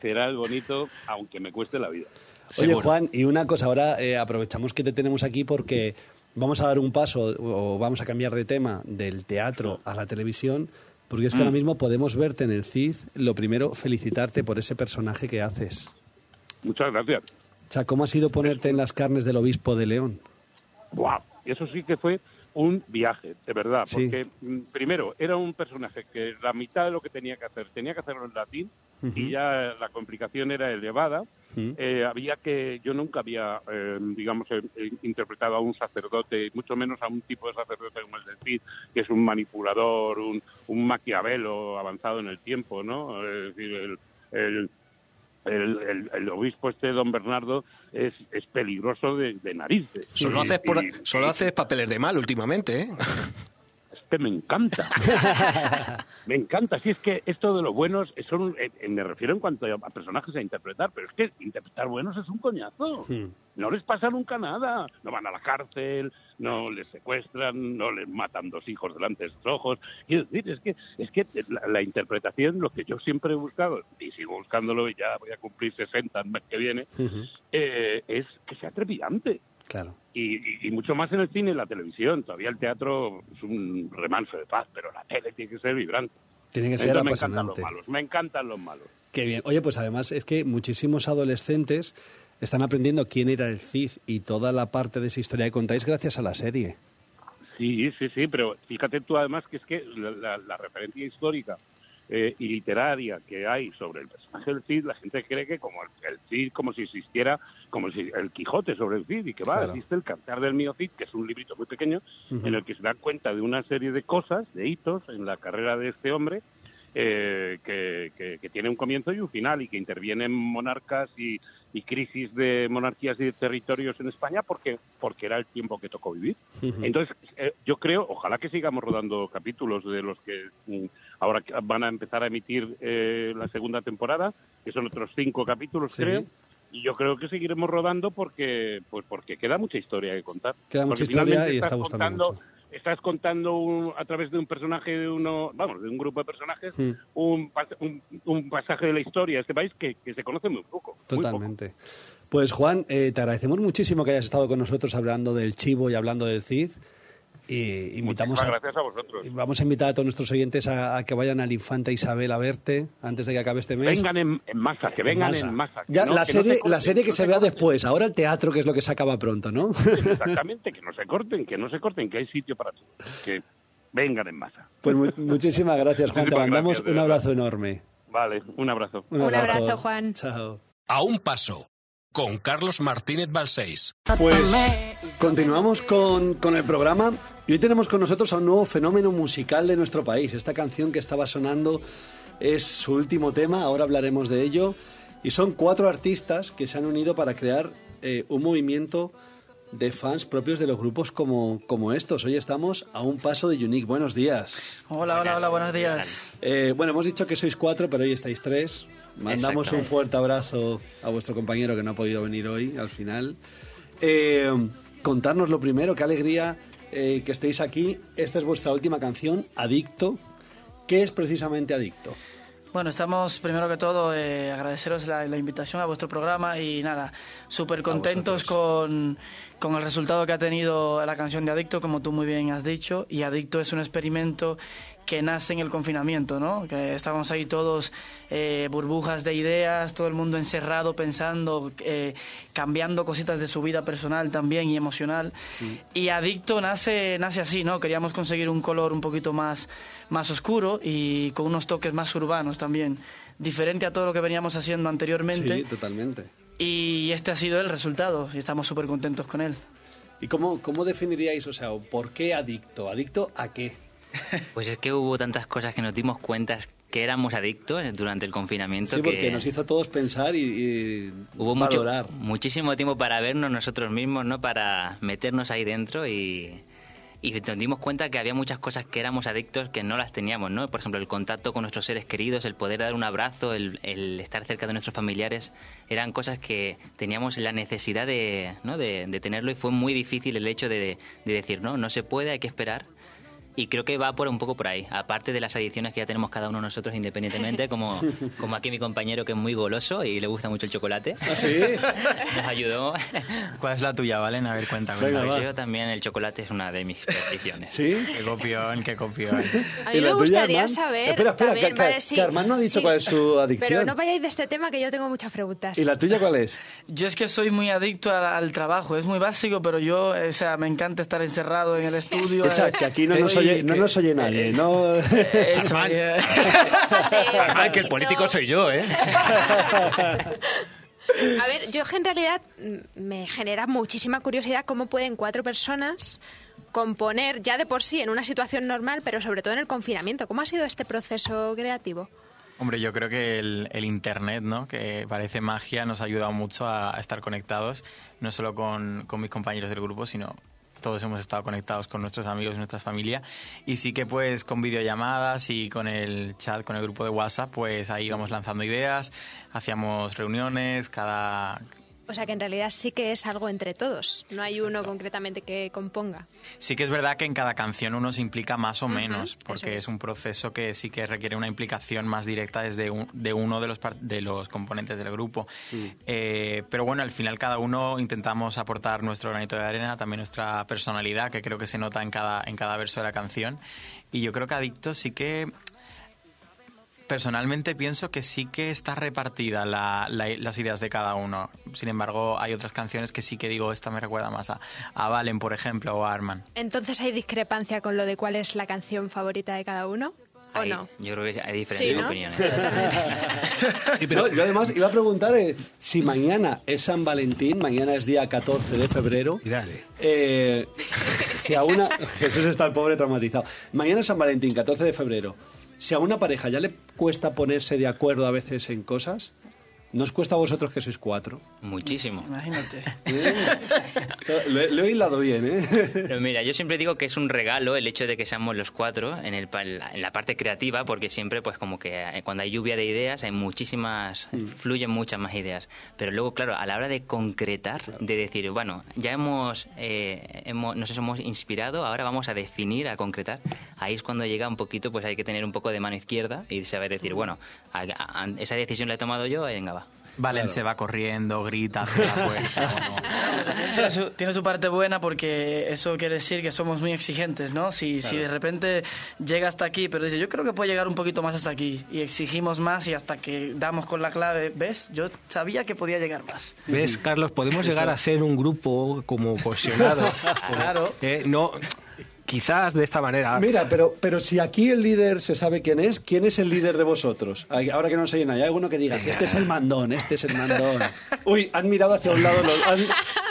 Speaker 6: será el bonito, aunque me cueste la vida.
Speaker 1: Oye,
Speaker 2: Seguro.
Speaker 1: Juan, y una cosa, ahora eh, aprovechamos que te tenemos aquí porque vamos a dar un paso o vamos a cambiar de tema del teatro a la televisión, porque es que ahora mismo podemos verte en el CID. Lo primero, felicitarte por ese personaje que haces.
Speaker 6: Muchas gracias.
Speaker 1: O sea, ¿cómo ha sido ponerte en las carnes del obispo de León?
Speaker 6: Y eso sí que fue un viaje, de verdad.
Speaker 1: Sí.
Speaker 6: Porque, mm, primero, era un personaje que la mitad de lo que tenía que hacer tenía que hacerlo en latín y ya la complicación era elevada.
Speaker 1: Ujú.
Speaker 6: Eh, había que. Yo nunca había, eh, digamos, eh, eh, interpretado a un sacerdote, mucho menos a un tipo de sacerdote como el del Cid, que es un manipulador, un, un maquiavelo avanzado en el tiempo, ¿no? Es decir, el- el, el, el- el obispo este, don Bernardo, es, es peligroso de, de narices.
Speaker 2: Solo
Speaker 6: Y-
Speaker 2: haces, por-
Speaker 6: y-
Speaker 2: solo haces papeles de mal últimamente, ¿eh?
Speaker 6: que me encanta. me encanta. Si es que esto de los buenos, son, eh, eh, me refiero en cuanto a personajes a interpretar, pero es que interpretar buenos es un coñazo. No les pasa nunca nada. No van a la cárcel, no les secuestran, no les matan dos hijos delante de sus ojos. Quiero decir, es que, es que la, la interpretación, lo que yo siempre he buscado, y sigo buscándolo y ya voy a cumplir 60 el mes que viene, eh, es que sea trepidante.
Speaker 1: Claro.
Speaker 6: Y, y- y mucho más en el cine y la televisión. Todavía el teatro es un remanso de paz, pero la tele tiene que ser vibrante.
Speaker 1: Tiene que ser
Speaker 6: Entonces me encantan los
Speaker 1: apasionante.
Speaker 6: malos, me encantan los malos.
Speaker 1: Qué bien. Oye, pues además es que muchísimos adolescentes están aprendiendo quién era el Cid y toda la parte de esa historia que contáis gracias a la serie.
Speaker 6: Sí, sí, sí, pero fíjate tú además que es que la, la- la referencia histórica eh, y literaria que hay sobre el personaje del Cid, la gente cree que como el, el Cid, como si existiera, como si el Quijote sobre el Cid, y que va,
Speaker 1: Claro.
Speaker 6: existe el Cantar del Mío Cid, que es un librito muy pequeño, en el que se da cuenta de una serie de cosas, de hitos en la carrera de este hombre, eh, que, que- que tiene un comienzo y un final y que intervienen monarcas y, y crisis de monarquías y de territorios en España porque porque era el tiempo que tocó vivir. Entonces, eh, yo creo, ojalá que sigamos rodando capítulos de los que mm, ahora van a empezar a emitir eh, la segunda temporada, que son otros cinco capítulos,
Speaker 1: Sí.
Speaker 6: creo. Y yo creo que seguiremos rodando porque pues porque queda mucha historia que contar.
Speaker 1: Queda mucha
Speaker 6: Porque
Speaker 1: historia y está gustando
Speaker 6: contando-
Speaker 1: mucho.
Speaker 6: Estás contando un- a través de un personaje de uno, vamos, de un grupo de personajes, un, un, un pasaje de la historia de este país que, que se conoce muy poco. muy poco.
Speaker 1: Totalmente. Pues Juan, eh, te agradecemos muchísimo que hayas estado con nosotros hablando del chivo y hablando del Cid. Y invitamos
Speaker 6: Muchísimas
Speaker 1: a,
Speaker 6: gracias a vosotros.
Speaker 1: y vamos a invitar a todos nuestros oyentes a, a que vayan al Infanta Isabel a verte antes de que acabe este mes.
Speaker 6: Vengan en, en masa, que vengan en masa. que
Speaker 1: Ya,
Speaker 6: no-
Speaker 1: la,
Speaker 6: no
Speaker 1: serie,
Speaker 6: corten,
Speaker 1: la serie que
Speaker 6: no
Speaker 1: se
Speaker 6: se
Speaker 1: vea después, ahora el teatro, que es lo que se acaba pronto, ¿no?
Speaker 6: Exactamente, que no se corten, que no se corten, que hay sitio para todos. Que vengan en masa.
Speaker 1: Pues mu- muchísimas gracias, Juan. Te mandamos
Speaker 6: gracias,
Speaker 1: un abrazo enorme.
Speaker 6: Vale, un abrazo.
Speaker 3: Un abrazo, Juan.
Speaker 1: Chao.
Speaker 4: A un paso, con Carlos Martínez Balseis.
Speaker 1: Pues continuamos con, con el programa y hoy tenemos con nosotros a un nuevo fenómeno musical de nuestro país. Esta canción que estaba sonando es su último tema, ahora hablaremos de ello. Y son cuatro artistas que se han unido para crear eh, un movimiento de fans propios de los grupos como, como estos. Hoy estamos a un paso de Unique. Buenos días.
Speaker 7: Hola, hola, hola, buenos días.
Speaker 1: Eh, bueno, hemos dicho que sois cuatro, pero hoy estáis tres. Mandamos un fuerte abrazo a vuestro compañero que no ha podido venir hoy al final. Eh, contarnos lo primero, qué alegría eh, que estéis aquí. Esta es vuestra última canción, Adicto. ¿Qué es precisamente Adicto?
Speaker 7: Bueno, estamos primero que todo eh, agradeceros la, la invitación a vuestro programa y nada, súper contentos con, con el resultado que ha tenido la canción de Adicto, como tú muy bien has dicho. Y Adicto es un experimento que nace en el confinamiento, ¿no? Que estábamos ahí todos eh, burbujas de ideas, todo el mundo encerrado pensando, eh, cambiando cositas de su vida personal también y emocional. Y Adicto nace, nace así, ¿no? Queríamos conseguir un color un poquito más, más oscuro y con unos toques más urbanos también, diferente a todo lo que veníamos haciendo anteriormente.
Speaker 1: Sí, totalmente.
Speaker 7: Y este ha sido el resultado y estamos súper contentos con él.
Speaker 1: ¿Y cómo, cómo definiríais, o sea, por qué Adicto? ¿Adicto a qué?
Speaker 8: Pues es que hubo tantas cosas que nos dimos cuenta que éramos adictos durante el confinamiento
Speaker 1: Sí,
Speaker 8: que
Speaker 1: porque nos hizo a todos pensar y, y
Speaker 8: hubo mucho,
Speaker 1: valorar.
Speaker 8: muchísimo tiempo para vernos nosotros mismos, ¿no? Para meternos ahí dentro y, y nos dimos cuenta que había muchas cosas que éramos adictos que no las teníamos, ¿no? Por ejemplo, el contacto con nuestros seres queridos, el poder dar un abrazo, el, el estar cerca de nuestros familiares, eran cosas que teníamos la necesidad de, ¿no? de, de tenerlo y fue muy difícil el hecho de, de decir, no, no se puede, hay que esperar. Y creo que va por un poco por ahí, aparte de las adicciones que ya tenemos cada uno de nosotros independientemente, como, como aquí mi compañero que es muy goloso y le gusta mucho el chocolate.
Speaker 1: ¿Ah, sí?
Speaker 8: Nos ayudó.
Speaker 9: ¿Cuál es la tuya, Valen? A ver.
Speaker 1: Venga,
Speaker 9: cuenta.
Speaker 1: va.
Speaker 8: Yo también el chocolate es una de mis peticiones.
Speaker 1: ¿Sí?
Speaker 9: Qué copión, qué copión.
Speaker 3: A
Speaker 1: ¿Y
Speaker 3: mí
Speaker 1: la
Speaker 3: me
Speaker 1: tuya,
Speaker 3: gustaría
Speaker 1: Armand?
Speaker 3: saber.
Speaker 1: Espera, espera,
Speaker 3: también,
Speaker 1: que- que-
Speaker 3: vale, sí,
Speaker 1: que Armand no ha dicho
Speaker 3: sí.
Speaker 1: cuál es su adicción.
Speaker 3: Pero no vayáis de este tema que yo tengo muchas preguntas.
Speaker 1: ¿Y la tuya cuál es?
Speaker 7: Yo es que soy muy adicto al, al trabajo, es muy básico, pero yo, o sea, me encanta estar encerrado en el estudio.
Speaker 1: Escucha,
Speaker 7: eh,
Speaker 1: que aquí no nos oye, no nos oye nadie, ¿no?
Speaker 7: Eso, eh,
Speaker 2: Ah, que el político soy yo, ¿eh?
Speaker 3: A ver, yo que en realidad me genera muchísima curiosidad cómo pueden cuatro personas componer ya de por sí en una situación normal, pero sobre todo en el confinamiento. ¿Cómo ha sido este proceso creativo?
Speaker 9: Hombre, yo creo que el, el Internet, ¿no? que parece magia, nos ha ayudado mucho a, a estar conectados, no solo con, con mis compañeros del grupo, sino todos hemos estado conectados con nuestros amigos y nuestra familia. Y sí que pues con videollamadas y con el chat, con el grupo de WhatsApp, pues ahí íbamos lanzando ideas, hacíamos reuniones, cada,
Speaker 3: o sea que en realidad sí que es algo entre todos, no hay uno concretamente que componga.
Speaker 9: Sí que es verdad que en cada canción uno se implica más o menos, porque es. un proceso que sí que requiere una implicación más directa desde de uno de los, de los componentes del grupo. Eh, pero bueno, al final cada uno intentamos aportar nuestro granito de arena, también nuestra personalidad, que creo que se nota en cada, en cada verso de la canción. Y yo creo que Adicto sí que Personalmente pienso que sí que está repartida las ideas de cada uno. Sin embargo, hay otras canciones que sí que digo, esta me recuerda más a, Valen, por ejemplo, o a Arman.
Speaker 3: Entonces, ¿hay discrepancia con lo de cuál es la canción favorita de cada uno? ¿O no?
Speaker 8: Yo creo que hay diferentes opiniones.
Speaker 1: yo además iba a preguntar eh, si mañana es San Valentín, mañana es día 14 de febrero. Eh, si a una. Jesús está el pobre traumatizado. Mañana es San Valentín, 14 de febrero. Si a una pareja ya le cuesta ponerse de acuerdo a veces en cosas, ¿No os cuesta a vosotros que sois cuatro?
Speaker 8: Muchísimo.
Speaker 7: Imagínate.
Speaker 1: lo, he hilado bien, ¿eh?
Speaker 8: Pero mira, yo siempre digo que es un regalo el hecho de que seamos los cuatro en, el, en la parte creativa, porque siempre, pues como que eh, cuando hay lluvia de ideas, hay muchísimas, mm. fluyen muchas más ideas. Pero luego, claro, a la hora de concretar, de decir, bueno, ya hemos, eh, hemos, nos hemos inspirado, ahora vamos a definir, a concretar, ahí es cuando llega un poquito, pues hay que tener un poco de mano izquierda y saber decir, bueno, esa decisión la he tomado yo, venga, va.
Speaker 9: Valen se va corriendo, grita
Speaker 7: tiene, su, parte buena porque eso quiere decir que somos muy exigentes, ¿no? Si, si de repente llega hasta aquí, pero dice, yo creo que puede llegar un poquito más hasta aquí y exigimos más y hasta que damos con la clave, ¿ves? Yo sabía que podía llegar más.
Speaker 2: ¿Ves, Carlos? Podemos llegar a ser un grupo como cohesionado.
Speaker 7: claro.
Speaker 2: Eh, no quizás de esta manera.
Speaker 1: Mira, pero, pero si aquí el líder se sabe quién es, ¿quién es el líder de vosotros? Ahora que no se llena, hay alguno que diga, este es el mandón, este es el mandón. Uy, han mirado hacia un lado los...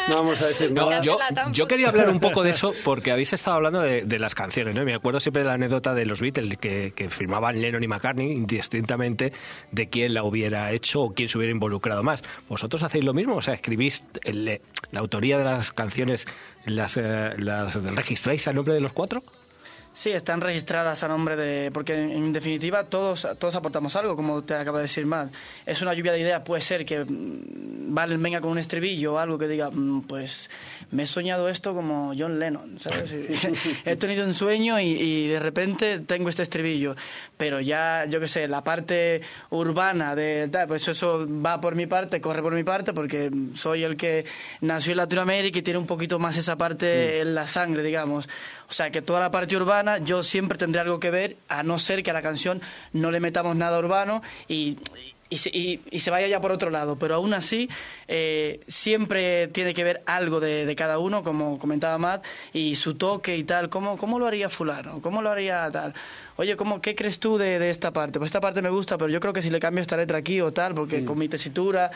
Speaker 1: No vamos a decir nada.
Speaker 2: yo, yo, quería hablar un poco de eso porque habéis estado hablando de, las canciones, ¿no? Me acuerdo siempre de la anécdota de los Beatles que, que firmaban Lennon y McCartney indistintamente de quién la hubiera hecho o quién se hubiera involucrado más. ¿Vosotros hacéis lo mismo? O sea, escribís la autoría de las canciones las, eh, las registráis a nombre de los cuatro?
Speaker 7: Sí, están registradas a nombre de... Porque en definitiva todos, todos aportamos algo, como te acabo de decir mal. Es una lluvia de ideas, puede ser que mm, Valen venga con un estribillo o algo que diga, mm, pues me he soñado esto como John Lennon, ¿sabes? he tenido un sueño y, de repente tengo este estribillo. Pero ya, yo qué sé, la parte urbana de... Pues eso va por mi parte, corre por mi parte, porque soy el que nació en Latinoamérica y tiene un poquito más esa parte mm. en la sangre, digamos. O sea, que toda la parte urbana yo siempre tendré algo que ver, a no ser que a la canción no le metamos nada urbano y, y se, y, se, vaya ya por otro lado. Pero aún así, eh, siempre tiene que ver algo de, de, cada uno, como comentaba Matt, y su toque y tal. ¿Cómo, cómo lo haría fulano? ¿Cómo lo haría tal? Oye, ¿cómo, ¿qué crees tú de, de, esta parte? Pues esta parte me gusta, pero yo creo que si le cambio esta letra aquí o tal, porque con mi tesitura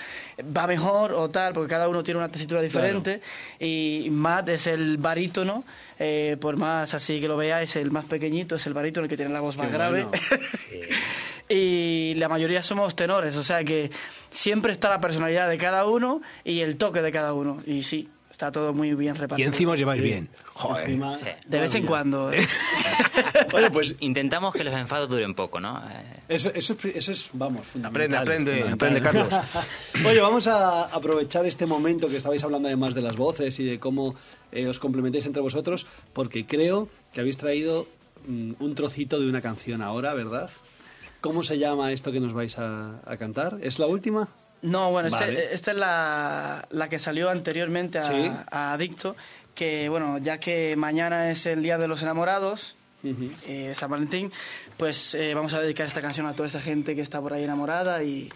Speaker 7: va mejor o tal, porque cada uno tiene una tesitura diferente. Y Matt es el barítono. Eh, por más así que lo veáis, el más pequeñito es el barítono, el que tiene la voz más grave. y la mayoría somos tenores, o sea que siempre está la personalidad de cada uno y el toque de cada uno. Y sí, está todo muy bien repartido.
Speaker 2: Y encima os lleváis bien. Joder.
Speaker 7: De vez en cuando. ¿eh?
Speaker 8: pues intentamos que los enfados duren poco, ¿no?
Speaker 1: Eso, eso, es, vamos,
Speaker 2: fundamental. Aprende, aprende, aprende, Carlos.
Speaker 1: Oye, vamos a aprovechar este momento que estabais hablando además de las voces y de cómo eh, os complementéis entre vosotros, porque creo que habéis traído mm, un trocito de una canción ahora, ¿verdad? ¿Cómo se llama esto que nos vais a, cantar? ¿Es la última?
Speaker 7: No, bueno, este, esta es la, la, que salió anteriormente a, Adicto, que bueno, ya que mañana es el Día de los Enamorados, eh, San Valentín, pues eh, vamos a dedicar esta canción a toda esa gente que está por ahí enamorada y,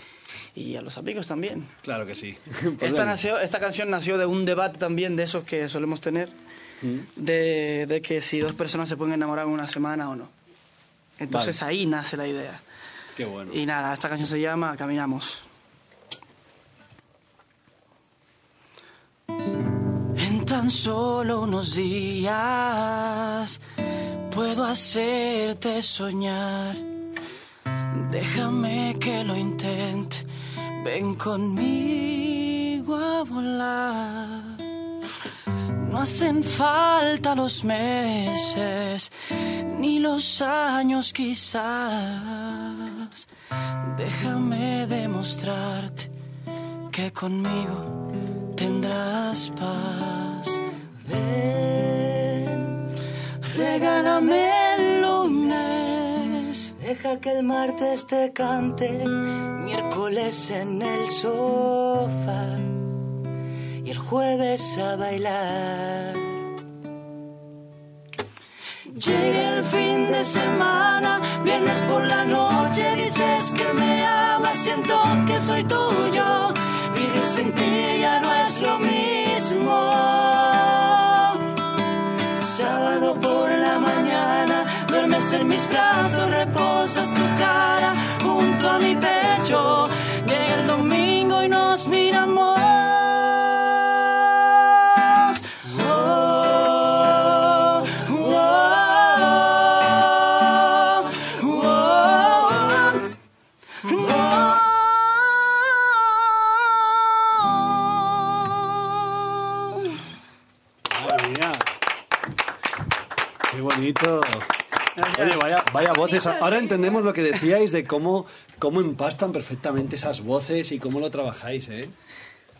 Speaker 7: y a los amigos también.
Speaker 1: Claro que sí.
Speaker 7: Esta, nació, esta canción nació de un debate también de esos que solemos tener, de, de, que si dos personas se pueden enamorar en una semana o no. Entonces ahí nace la idea.
Speaker 1: Qué bueno.
Speaker 7: Y nada, esta canción se llama Caminamos. Tan solo unos días puedo hacerte soñar. Déjame que lo intente. Ven conmigo a volar. No hacen falta los meses ni los años quizás. Déjame demostrarte que conmigo tendrás paz. Ven, regálame el lunes. Deja que el martes te cante, miércoles en el sofá y el jueves a bailar. Llega el fin de semana, viernes por la noche, dices que me amas, siento que soy tuyo. Vivir sin ti ya no es lo mismo. En mis brazos, reposas tu cara
Speaker 1: voces. Ahora entendemos lo que decíais de cómo, cómo empastan perfectamente esas voces y cómo lo trabajáis, ¿eh?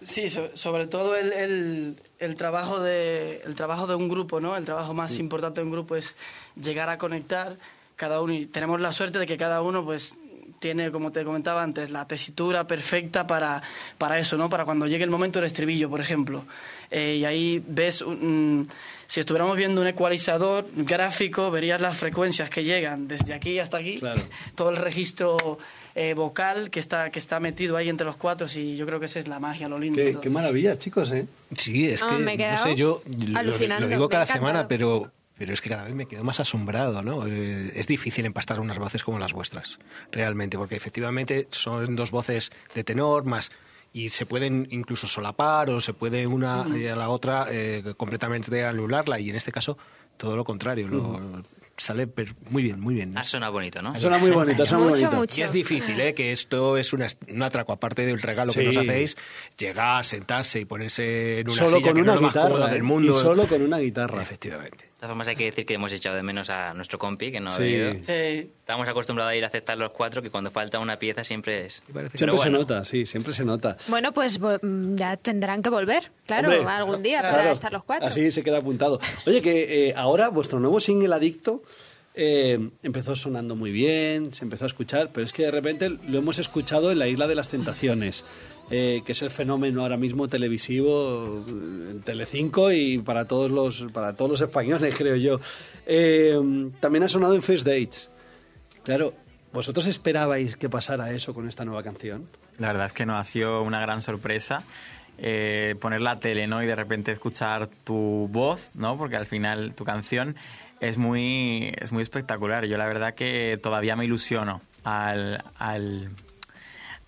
Speaker 7: Sí, so- sobre todo el, el- el trabajo de, el trabajo de un grupo, ¿no? El trabajo más importante de un grupo es llegar a conectar cada uno y tenemos la suerte de que cada uno pues tiene, como te comentaba antes, la tesitura perfecta para, para eso, ¿no? Para cuando llegue el momento del estribillo, por ejemplo. Eh, y ahí ves, un- mm, si estuviéramos viendo un ecualizador gráfico, verías las frecuencias que llegan desde aquí hasta aquí,
Speaker 1: Claro.
Speaker 7: todo el registro eh, vocal que está, que está metido ahí entre los cuatro y yo creo que esa es la magia, lo lindo.
Speaker 1: Qué, qué maravilla, chicos, ¿eh?
Speaker 2: Sí, es que,
Speaker 3: me he
Speaker 2: no sé, yo lo- lo, digo cada semana, pero, pero es que cada vez me quedo más asombrado, ¿no? Eh, es difícil empastar unas voces como las vuestras, realmente, porque efectivamente son dos voces de tenor más y se pueden incluso solapar o se puede una a la otra eh, completamente anularla y en este caso todo lo contrario, lo- sale per- muy bien, muy bien.
Speaker 8: Ha sonado bonito, ¿no?
Speaker 1: Suena muy bonito, suena muy
Speaker 3: Mucho,
Speaker 1: bonito.
Speaker 3: mucho.
Speaker 2: Y es difícil, ¿eh? que esto es una, un atraco, aparte del regalo que nos hacéis, llegar, sentarse y ponerse en una
Speaker 1: Solo
Speaker 2: silla
Speaker 1: con
Speaker 2: que no
Speaker 1: una
Speaker 2: es lo más cómoda
Speaker 1: guitarra.
Speaker 2: del mundo.
Speaker 1: Y solo con una guitarra.
Speaker 2: Efectivamente.
Speaker 8: De todas formas hay que decir que hemos echado de menos a nuestro compi, que no ha
Speaker 1: Sí.
Speaker 8: venido.
Speaker 7: Sí.
Speaker 8: Estamos acostumbrados a ir a aceptar los cuatro, que cuando falta una pieza siempre es...
Speaker 1: Siempre
Speaker 8: Pero
Speaker 1: se
Speaker 8: bueno,
Speaker 1: nota, sí, siempre se nota.
Speaker 3: Bueno, pues mm, ya tendrán que volver, claro,
Speaker 1: Hombre,
Speaker 3: algún día para
Speaker 1: claro,
Speaker 3: estar los cuatro.
Speaker 1: Así se queda apuntado. Oye, que eh, ahora vuestro nuevo single Adicto eh, empezó sonando muy bien, se empezó a escuchar, pero es que de repente lo hemos escuchado en la Isla de las Tentaciones, eh, que es el fenómeno ahora mismo televisivo eh, en Telecinco y para todos los, para todos los españoles, creo yo. Eh, también ha sonado en First Dates. Claro, ¿vosotros esperabais que pasara eso con esta nueva canción?
Speaker 9: La verdad es que no ha sido una gran sorpresa eh, poner la tele, ¿no? Y de repente escuchar tu voz, ¿no? Porque al final tu canción es muy, es muy espectacular. Yo la verdad que todavía me ilusiono al, al,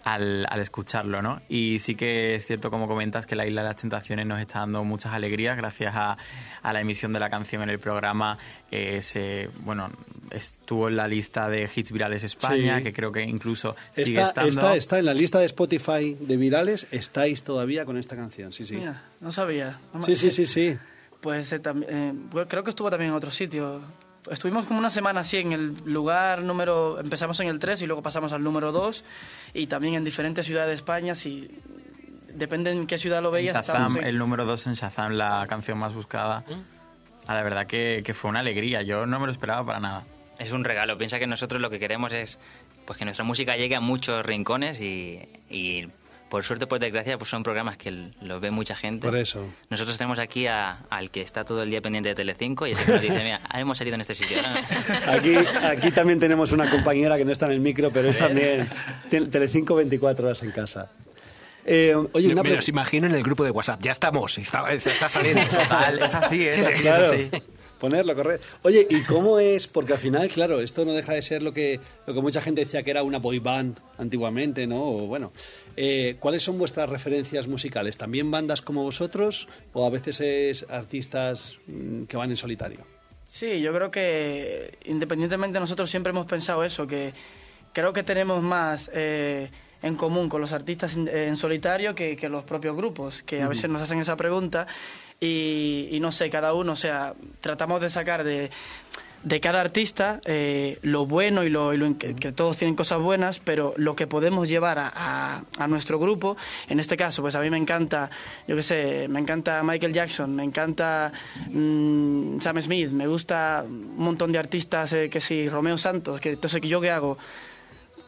Speaker 9: al, al escucharlo, ¿no? Y sí que es cierto, como comentas, que la Isla de las Tentaciones nos está dando muchas alegrías gracias a, a la emisión de la canción en el programa. eh, se, bueno, estuvo en la lista de hits virales España,
Speaker 1: Sí.
Speaker 9: que creo que incluso sigue
Speaker 1: Está,
Speaker 9: estando.
Speaker 1: está, está en la lista de Spotify de virales, estáis todavía con esta canción, sí, sí.
Speaker 7: Mira, no sabía. No me-
Speaker 1: Sí, sí, sí, sí.
Speaker 7: Pues eh, eh, creo que estuvo también en otro sitio. Estuvimos como una semana así en el lugar número... Empezamos en el 3 y luego pasamos al número 2 y también en diferentes ciudades de España. Si, depende en qué ciudad lo
Speaker 9: En
Speaker 7: veías.
Speaker 9: Shazam,
Speaker 7: en-
Speaker 9: el número 2 en Shazam, la canción más buscada. Ah, la verdad que, que fue una alegría. Yo no me lo esperaba para nada.
Speaker 8: Es un regalo. Piensa que nosotros lo que queremos es pues que nuestra música llegue a muchos rincones y, y por suerte, por desgracia, pues son programas que los ve mucha gente.
Speaker 1: Por eso.
Speaker 8: Nosotros tenemos aquí a- al que está todo el día pendiente de Telecinco y ese que nos dice, mira, hemos salido en este sitio.
Speaker 1: Aquí, aquí también tenemos una compañera que no está en el micro, pero es también Tele- Telecinco 24 horas en casa. Eh, oye, una
Speaker 2: Me
Speaker 1: pre-
Speaker 2: los imagino en el grupo de WhatsApp. Ya estamos, está, está saliendo.
Speaker 9: Total, es así, así.
Speaker 1: Claro, ponerlo, correr. Oye, ¿y cómo es? Porque al final, claro, esto no deja de ser lo que, lo que mucha gente decía que era una boy band antiguamente, ¿no? O bueno, eh, ¿cuáles son vuestras referencias musicales? ¿También bandas como vosotros o a veces es artistas mm, que van en solitario?
Speaker 7: Sí, yo creo que independientemente nosotros siempre hemos pensado eso, que creo que tenemos más eh, en común con los artistas en, en solitario que, que los propios grupos, que a veces nos hacen esa pregunta y, y no sé, cada uno, o sea, tratamos de sacar de de cada artista eh, lo bueno y lo, que, todos tienen cosas buenas, pero lo que podemos llevar a, a, nuestro grupo, en este caso, pues a mí me encanta, yo qué sé, me encanta Michael Jackson, me encanta mm, Sam Smith, me gusta un montón de artistas, eh, que sí, Romeo Santos, que entonces yo qué hago,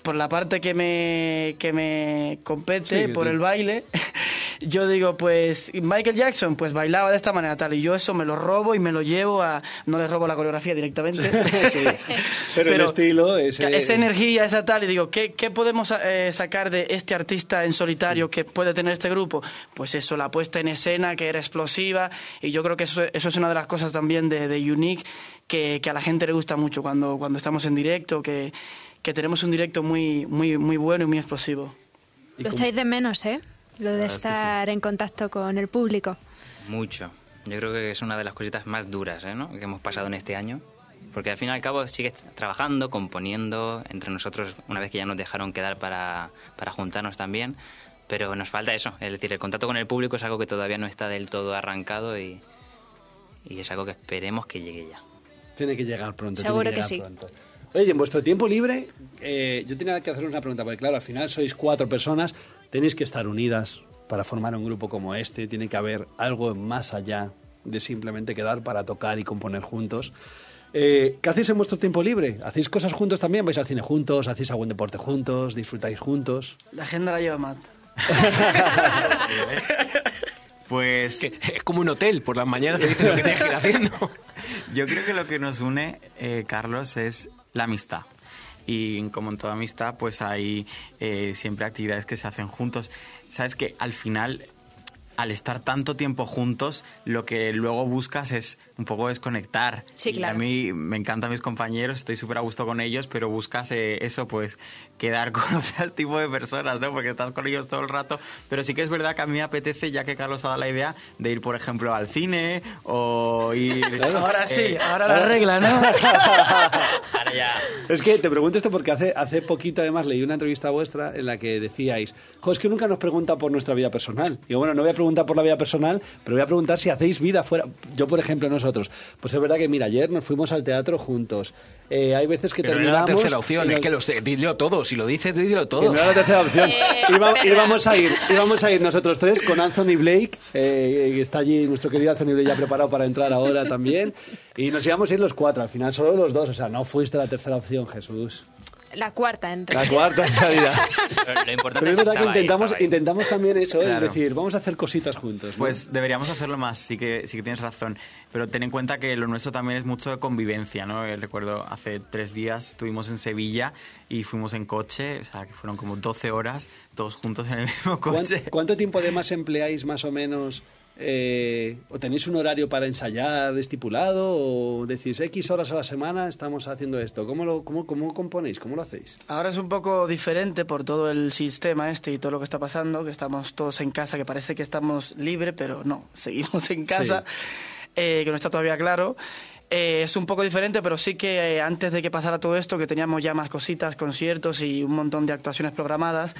Speaker 7: por la parte que me, que me compete, por el baile, yo digo, pues Michael Jackson pues bailaba de esta manera tal, y yo eso me lo robo y me lo llevo a... No le robo la coreografía directamente,
Speaker 1: pero, el estilo, ese...
Speaker 7: esa energía, esa tal, y digo, ¿qué, qué podemos eh, sacar de este artista en solitario que puede tener este grupo? Pues eso, la puesta en escena que era explosiva, y yo creo que eso, eso es una de las cosas también de, de Unique que, que a la gente le gusta mucho cuando, cuando estamos en directo, que que tenemos un directo muy, muy, muy bueno y muy explosivo.
Speaker 3: Lo echáis de menos, ¿eh? Lo de estar en contacto con el público.
Speaker 8: Mucho. Yo creo que es una de las cositas más duras ¿eh? ¿no? que hemos pasado en este año. Porque al fin y al cabo sigues trabajando, componiendo entre nosotros, una vez que ya nos dejaron quedar para, para juntarnos también. Pero nos falta eso, es decir, el contacto con el público es algo que todavía no está del todo arrancado y, y es algo que esperemos que llegue ya.
Speaker 1: Tiene que llegar pronto.
Speaker 3: Seguro
Speaker 1: que,
Speaker 3: sí.
Speaker 1: Oye, en vuestro tiempo libre, eh, yo tenía que hacer una pregunta, porque claro, al final sois cuatro personas, tenéis que estar unidas para formar un grupo como este, tiene que haber algo más allá de simplemente quedar para tocar y componer juntos. Eh, ¿Qué hacéis en vuestro tiempo libre? ¿Hacéis cosas juntos también? ¿Vais al cine juntos? ¿Hacéis algún deporte juntos? ¿Disfrutáis juntos?
Speaker 7: La agenda la lleva Matt.
Speaker 2: pues es como un hotel, por las mañanas te dicen lo que tienes que ir haciendo.
Speaker 9: Yo creo que lo que nos une, eh, Carlos, es la amistad. Y como en toda amistad, pues hay eh, siempre actividades que se hacen juntos. Sabes que al final al estar tanto tiempo juntos, lo que luego buscas es un poco desconectar.
Speaker 3: Sí, claro.
Speaker 9: a mí me encantan mis compañeros, estoy súper a gusto con ellos, pero buscas eh, eso, pues quedar con otro tipo de personas, ¿no? Porque estás con ellos todo el rato. Pero sí que es verdad que a mí me apetece, ya que Carlos ha dado la idea, de ir, por ejemplo, al cine o ir...
Speaker 7: ahora sí, eh, ahora la regla, ¿no?
Speaker 8: ahora ya.
Speaker 1: Es que te pregunto esto porque hace, hace poquito, además, leí una entrevista vuestra en la que decíais, jo, es que nunca nos pregunta por nuestra vida personal. Y bueno, no voy a preguntar por la vida personal, pero voy a preguntar si hacéis vida fuera. Yo, por ejemplo, nosotros. Pues es verdad que, mira, ayer nos fuimos al teatro juntos. Eh, hay veces que
Speaker 2: pero
Speaker 1: terminamos.
Speaker 2: No la tercera opción, es que los, dilo todo. Si lo dices, dilo todo.
Speaker 1: no era la tercera opción. íbamos, a ir, íbamos a ir nosotros tres con Anthony Blake, eh, que está allí, nuestro querido Anthony Blake ya preparado para entrar ahora también. Y nos íbamos a ir los cuatro, al final solo los dos. O sea, no fuiste la tercera opción, Jesús.
Speaker 3: La cuarta, en
Speaker 1: realidad. La cuarta, en realidad.
Speaker 8: Lo importante
Speaker 1: Pero es verdad que intentamos,
Speaker 8: ahí,
Speaker 1: intentamos también eso, es decir, vamos a hacer cositas juntos.
Speaker 9: Pues deberíamos hacerlo más, sí que, sí que tienes razón. Pero ten en cuenta que lo nuestro también es mucho de convivencia, ¿no? Eh, recuerdo hace tres días estuvimos en Sevilla y fuimos en coche, o sea, que fueron como 12 horas todos juntos en el mismo coche.
Speaker 1: ¿Cuánto, cuánto tiempo además empleáis más o menos eh, ¿O tenéis un horario para ensayar estipulado? ¿O decís X horas a la semana estamos haciendo esto? ¿Cómo, lo, cómo, cómo componéis? ¿Cómo lo hacéis?
Speaker 7: Ahora es un poco diferente por todo el sistema este y todo lo que está pasando, que estamos todos en casa, que parece que estamos libres, pero no, seguimos en casa, eh, que no está todavía claro. Eh, es un poco diferente, pero sí que eh, antes de que pasara todo esto, que teníamos ya más cositas, conciertos y un montón de actuaciones programadas,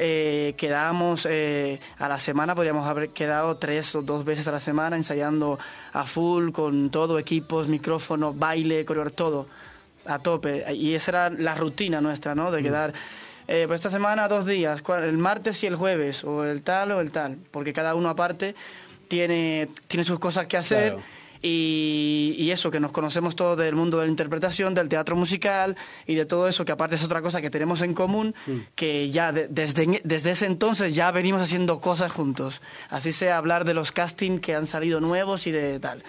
Speaker 7: eh, quedábamos a la semana, podríamos haber quedado tres o dos veces a la semana ensayando a full con todo, equipos, micrófonos, baile, coreografía, todo a tope. Y esa era la rutina nuestra, ¿no? De mm. quedar... pues esta semana dos días, el martes y el jueves, o el tal o el tal, porque cada uno aparte tiene, tiene sus cosas que hacer. Y, eso, que nos conocemos todos del mundo de la interpretación, del teatro musical y de todo eso, que aparte es otra cosa que tenemos en común, mm. que ya desde, desde ese entonces ya venimos haciendo cosas juntos. Así sea hablar de los castings que han salido nuevos y de tal.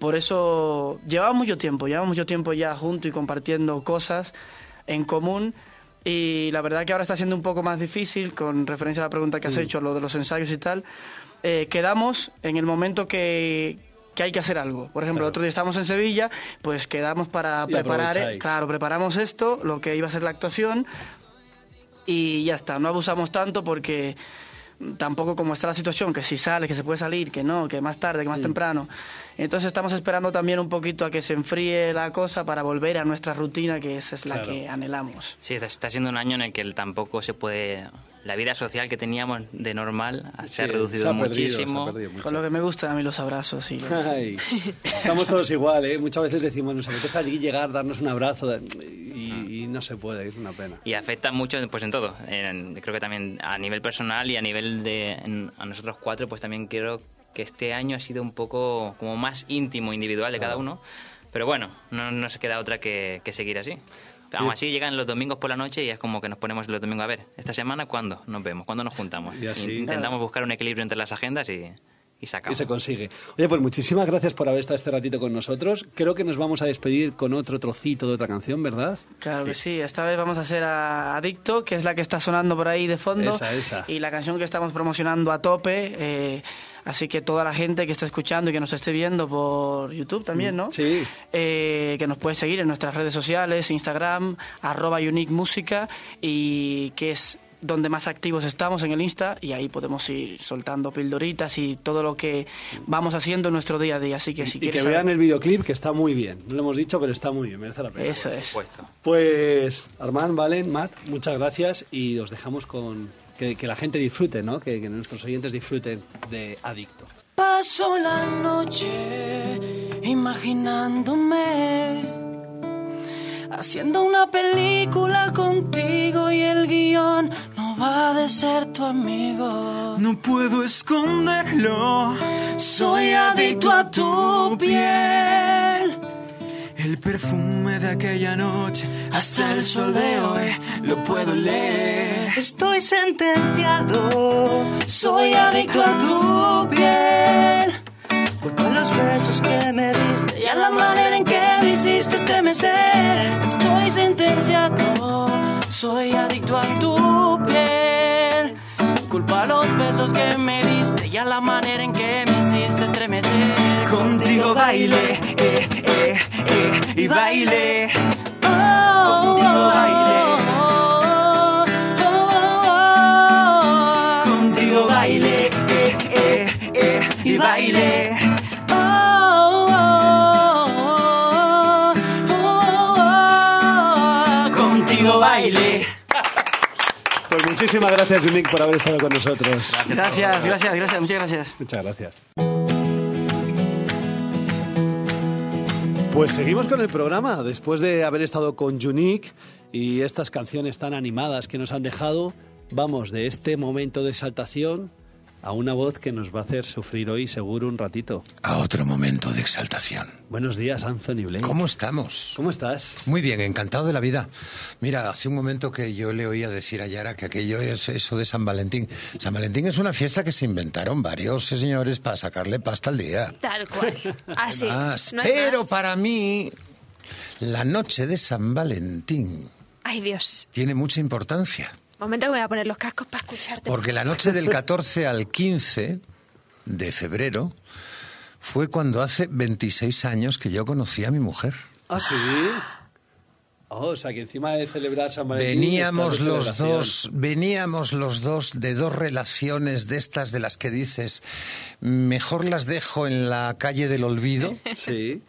Speaker 7: Por eso llevamos mucho tiempo, llevamos mucho tiempo ya juntos y compartiendo cosas en común. Y la verdad que ahora está siendo un poco más difícil, con referencia a la pregunta que has mm. hecho, lo de los ensayos y tal. Eh, quedamos en el momento que, que hay que hacer algo. Por ejemplo, el otro día estábamos en Sevilla, pues quedamos para preparar, claro, preparamos esto, lo que iba a ser la actuación y ya está, no abusamos tanto porque tampoco como está la situación, que si sale, que se puede salir, que no, que más tarde, que más temprano. Entonces estamos esperando también un poquito a que se enfríe la cosa para volver a nuestra rutina, que esa es la que anhelamos.
Speaker 8: Sí, está siendo un año en el que tampoco se puede la vida social que teníamos de normal se ha reducido
Speaker 1: se ha perdido,
Speaker 8: muchísimo.
Speaker 1: se ha perdido mucho.
Speaker 7: Con lo que me gustan a mí los abrazos y los-
Speaker 1: Ay, estamos todos igual, ¿eh? Muchas veces decimos, nos apetece allí llegar, darnos un abrazo y, y no se puede, es una pena.
Speaker 8: Y afecta mucho pues en todo. En- creo que también a nivel personal y a nivel de en- a nosotros cuatro, pues también creo que este año ha sido un poco como más íntimo, individual de cada uno. Pero bueno, no, no se queda otra que, que seguir así. Aún así llegan los domingos por la noche y es como que nos ponemos los domingos a ver, esta semana cuándo nos vemos, cuándo nos juntamos.
Speaker 1: Y así-
Speaker 8: Intentamos buscar un equilibrio entre las agendas y, y
Speaker 1: Y
Speaker 8: sacamos.
Speaker 1: se consigue. Oye, pues muchísimas gracias por haber estado este ratito con nosotros. Creo que nos vamos a despedir con otro trocito de otra canción, ¿verdad?
Speaker 7: Claro que sí, esta vez vamos a hacer a Adicto, que es la que está sonando por ahí de fondo.
Speaker 1: Esa, esa.
Speaker 7: Y la canción que estamos promocionando a tope. eh, así que toda la gente que está escuchando y que nos esté viendo por YouTube también, ¿no?
Speaker 1: Sí.
Speaker 7: Eh, que nos puede seguir en nuestras redes sociales, Instagram, arroba Unique Música, y que es donde más activos estamos en el Insta y ahí podemos ir soltando pildoritas y todo lo que vamos haciendo en nuestro día a día. Así que si
Speaker 1: y que
Speaker 7: quieres
Speaker 1: vean
Speaker 7: saber-
Speaker 1: el videoclip, que está muy bien. No lo hemos dicho, pero está muy bien, merece la pena.
Speaker 7: Eso es.
Speaker 8: Supuesto.
Speaker 1: Pues, Armand, Valen, Matt, muchas gracias y os dejamos con que, que la gente disfrute, ¿no? Que, que nuestros oyentes disfruten de Adicto.
Speaker 10: Paso la noche imaginándome haciendo una película contigo y el guion no va de ser tu amigo.
Speaker 11: No puedo esconderlo.
Speaker 10: Soy adicto a tu piel.
Speaker 11: El perfume de aquella noche
Speaker 10: Hasta el sol de hoy lo puedo leer. Estoy sentenciado. Soy adicto a tu piel. Culpo los besos que me diste y a la manera en que me hiciste estremecer. Estoy sentenciado. Soy adicto a tu piel. Culpa los besos que me diste y a la manera en que me hiciste estremecer.
Speaker 11: Contigo baile, eh, eh, eh, y baile.
Speaker 10: Contigo
Speaker 11: Contigo baile, eh, eh, eh, y baile. Contigo baile.
Speaker 1: Pues muchísimas gracias, Unique, por haber estado con nosotros.
Speaker 7: Gracias, gracias, gracias, muchas gracias.
Speaker 1: Muchas gracias. Pues seguimos con el programa, después de haber estado con Unique y estas canciones tan animadas que nos han dejado, vamos de este momento de exaltación a una voz que nos va a hacer sufrir hoy seguro un ratito.
Speaker 12: A otro momento de exaltación.
Speaker 1: Buenos días, Anthony Blake.
Speaker 12: ¿Cómo estamos?
Speaker 1: ¿Cómo estás?
Speaker 12: Muy bien, encantado de la vida. Mira, hace un momento que yo le oía decir a Yara que aquello es eso de San Valentín. San Valentín es una fiesta que se inventaron varios señores para sacarle pasta al día.
Speaker 3: Tal cual. Así.
Speaker 12: Más.
Speaker 3: no
Speaker 12: Pero
Speaker 3: más.
Speaker 12: para mí, la noche de San Valentín
Speaker 3: Ay, Dios.
Speaker 12: tiene mucha importancia.
Speaker 3: Momento que me voy a poner los cascos para escucharte.
Speaker 12: Porque la noche del 14 al 15 de febrero fue cuando hace 26 años que yo conocí a mi mujer.
Speaker 1: Ah, sí. Oh, o sea, que encima de celebrar San Valentín.
Speaker 12: Veníamos los dos, veníamos los dos de dos relaciones de estas de las que dices, mejor las dejo en la calle del olvido.
Speaker 1: Sí.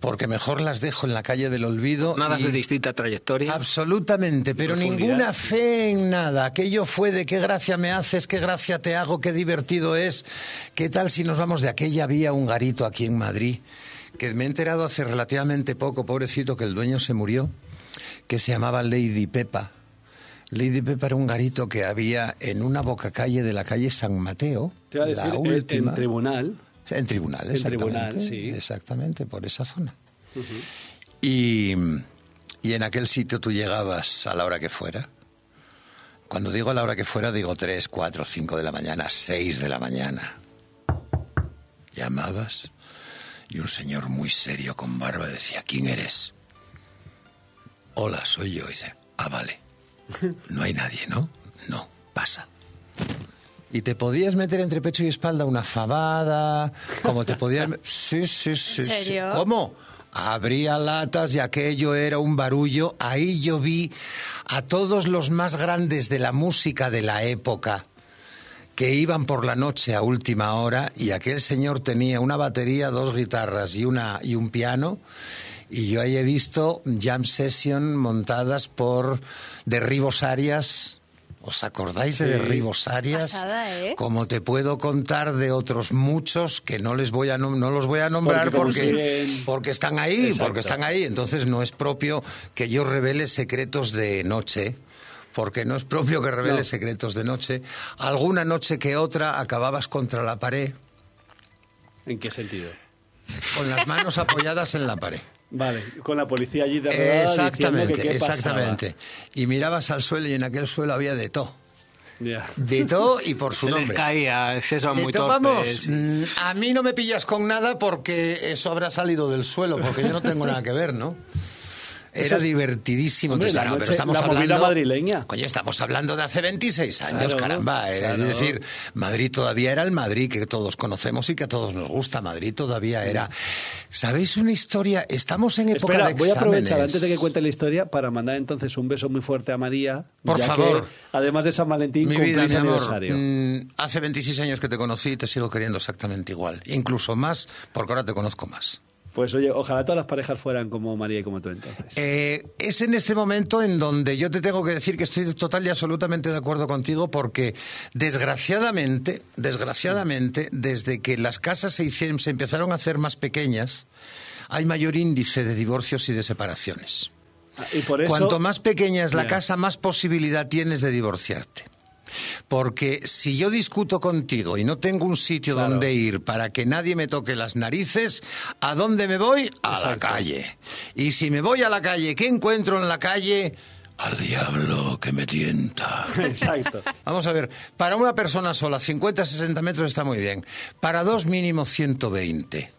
Speaker 12: Porque mejor las dejo en la calle del olvido.
Speaker 2: Nada de distinta trayectoria.
Speaker 12: Absolutamente, pero ninguna fe en nada. Aquello fue de qué gracia me haces, qué gracia te hago, qué divertido es. ¿Qué tal si nos vamos de aquella vía un garito aquí en Madrid? Que me he enterado hace relativamente poco, pobrecito, que el dueño se murió, que se llamaba Lady Pepa. Lady Pepa era un garito que había en una boca calle de la calle San Mateo.
Speaker 1: Te iba a
Speaker 12: la
Speaker 1: en-
Speaker 12: última.
Speaker 1: en tribunal.
Speaker 12: En tribunal,
Speaker 1: En
Speaker 12: exactamente.
Speaker 1: tribunal, sí.
Speaker 12: Exactamente, por esa zona. Y, y en aquel sitio tú llegabas a la hora que fuera. Cuando digo a la hora que fuera, digo 3, 4, 5 de la mañana, 6 de la mañana. Llamabas y un señor muy serio con barba decía, ¿quién eres? Hola, soy yo. Y dice, ah, vale. No hay nadie, ¿no? No, pasa. Y te podías meter entre pecho y espalda una fabada, como te podías... Sí, sí, sí. sí.
Speaker 3: serio?
Speaker 12: ¿Cómo? Abría latas y aquello era un barullo. Ahí yo vi a todos los más grandes de la música de la época que iban por la noche a última hora y aquel señor tenía una batería, dos guitarras y, una, y un piano. Y yo ahí he visto jam session montadas por Derribos Arias ¿Os acordáis de
Speaker 1: Sí.
Speaker 12: Derribos Arias?
Speaker 3: Pasada, ¿eh?
Speaker 12: Como te puedo contar de otros muchos que no les voy a no los voy a nombrar
Speaker 1: Porque
Speaker 12: porque están ahí,
Speaker 1: Exacto.
Speaker 12: porque están ahí. Entonces no es propio que yo revele secretos de noche. Porque no es propio que revele
Speaker 1: No.
Speaker 12: secretos de noche. Alguna noche que otra acababas contra la pared
Speaker 1: ¿En qué sentido?
Speaker 12: con las manos apoyadas en la pared.
Speaker 1: Vale, con la policía allí de
Speaker 12: Exactamente,
Speaker 1: que qué
Speaker 12: exactamente. Y mirabas al suelo y en aquel suelo había de todo. De todo y por su
Speaker 2: Se les
Speaker 12: nombre.
Speaker 2: caía, muy
Speaker 12: to-
Speaker 2: torpes.
Speaker 12: vamos, mm, a mí no me pillas con nada porque eso habrá salido del suelo, porque yo no tengo nada que ver, ¿no? Era divertidísimo.
Speaker 1: Hombre,
Speaker 12: Entonces,
Speaker 1: la
Speaker 12: claro,
Speaker 1: noche-
Speaker 12: pero estamos hablando,
Speaker 1: madrileña.
Speaker 12: Coño, estamos hablando de hace 26 años,
Speaker 1: Claro,
Speaker 12: caramba. Era,
Speaker 1: claro.
Speaker 12: Es decir, Madrid todavía era el Madrid que todos conocemos y que a todos nos gusta. Madrid todavía era. ¿Sabéis una historia? Estamos en época
Speaker 1: Espera,
Speaker 12: de
Speaker 1: voy a aprovechar
Speaker 12: exámenes.
Speaker 1: antes de que cuente la historia para mandar entonces un beso muy fuerte a María.
Speaker 12: Por
Speaker 1: ya
Speaker 12: favor.
Speaker 1: que, además de San Valentín,
Speaker 12: Mi vida, mi amor,
Speaker 1: aniversario.
Speaker 12: mm, hace 26 años que te conocí y te sigo queriendo exactamente igual. Incluso más, porque ahora te conozco más.
Speaker 1: Pues oye, ojalá todas las parejas fueran como María y como tú entonces.
Speaker 12: Eh, es en este momento en donde yo te tengo que decir que estoy total y absolutamente de acuerdo contigo porque desgraciadamente, desgraciadamente, desde que las casas se, hicieron, se empezaron a hacer más pequeñas, hay mayor índice de divorcios y de separaciones.
Speaker 1: Y por eso,
Speaker 12: Cuanto más pequeña es la casa, más posibilidad tienes de divorciarte. Porque si yo discuto contigo y no tengo un sitio
Speaker 1: Claro.
Speaker 12: donde ir para que nadie me toque las narices, ¿a dónde me voy? A la calle. Y si me voy a la calle, ¿qué encuentro en la calle? Al diablo que me tienta.
Speaker 1: Exacto.
Speaker 12: Vamos a ver, para una persona sola, 50, 60 metros está muy bien. Para dos, mínimo 120.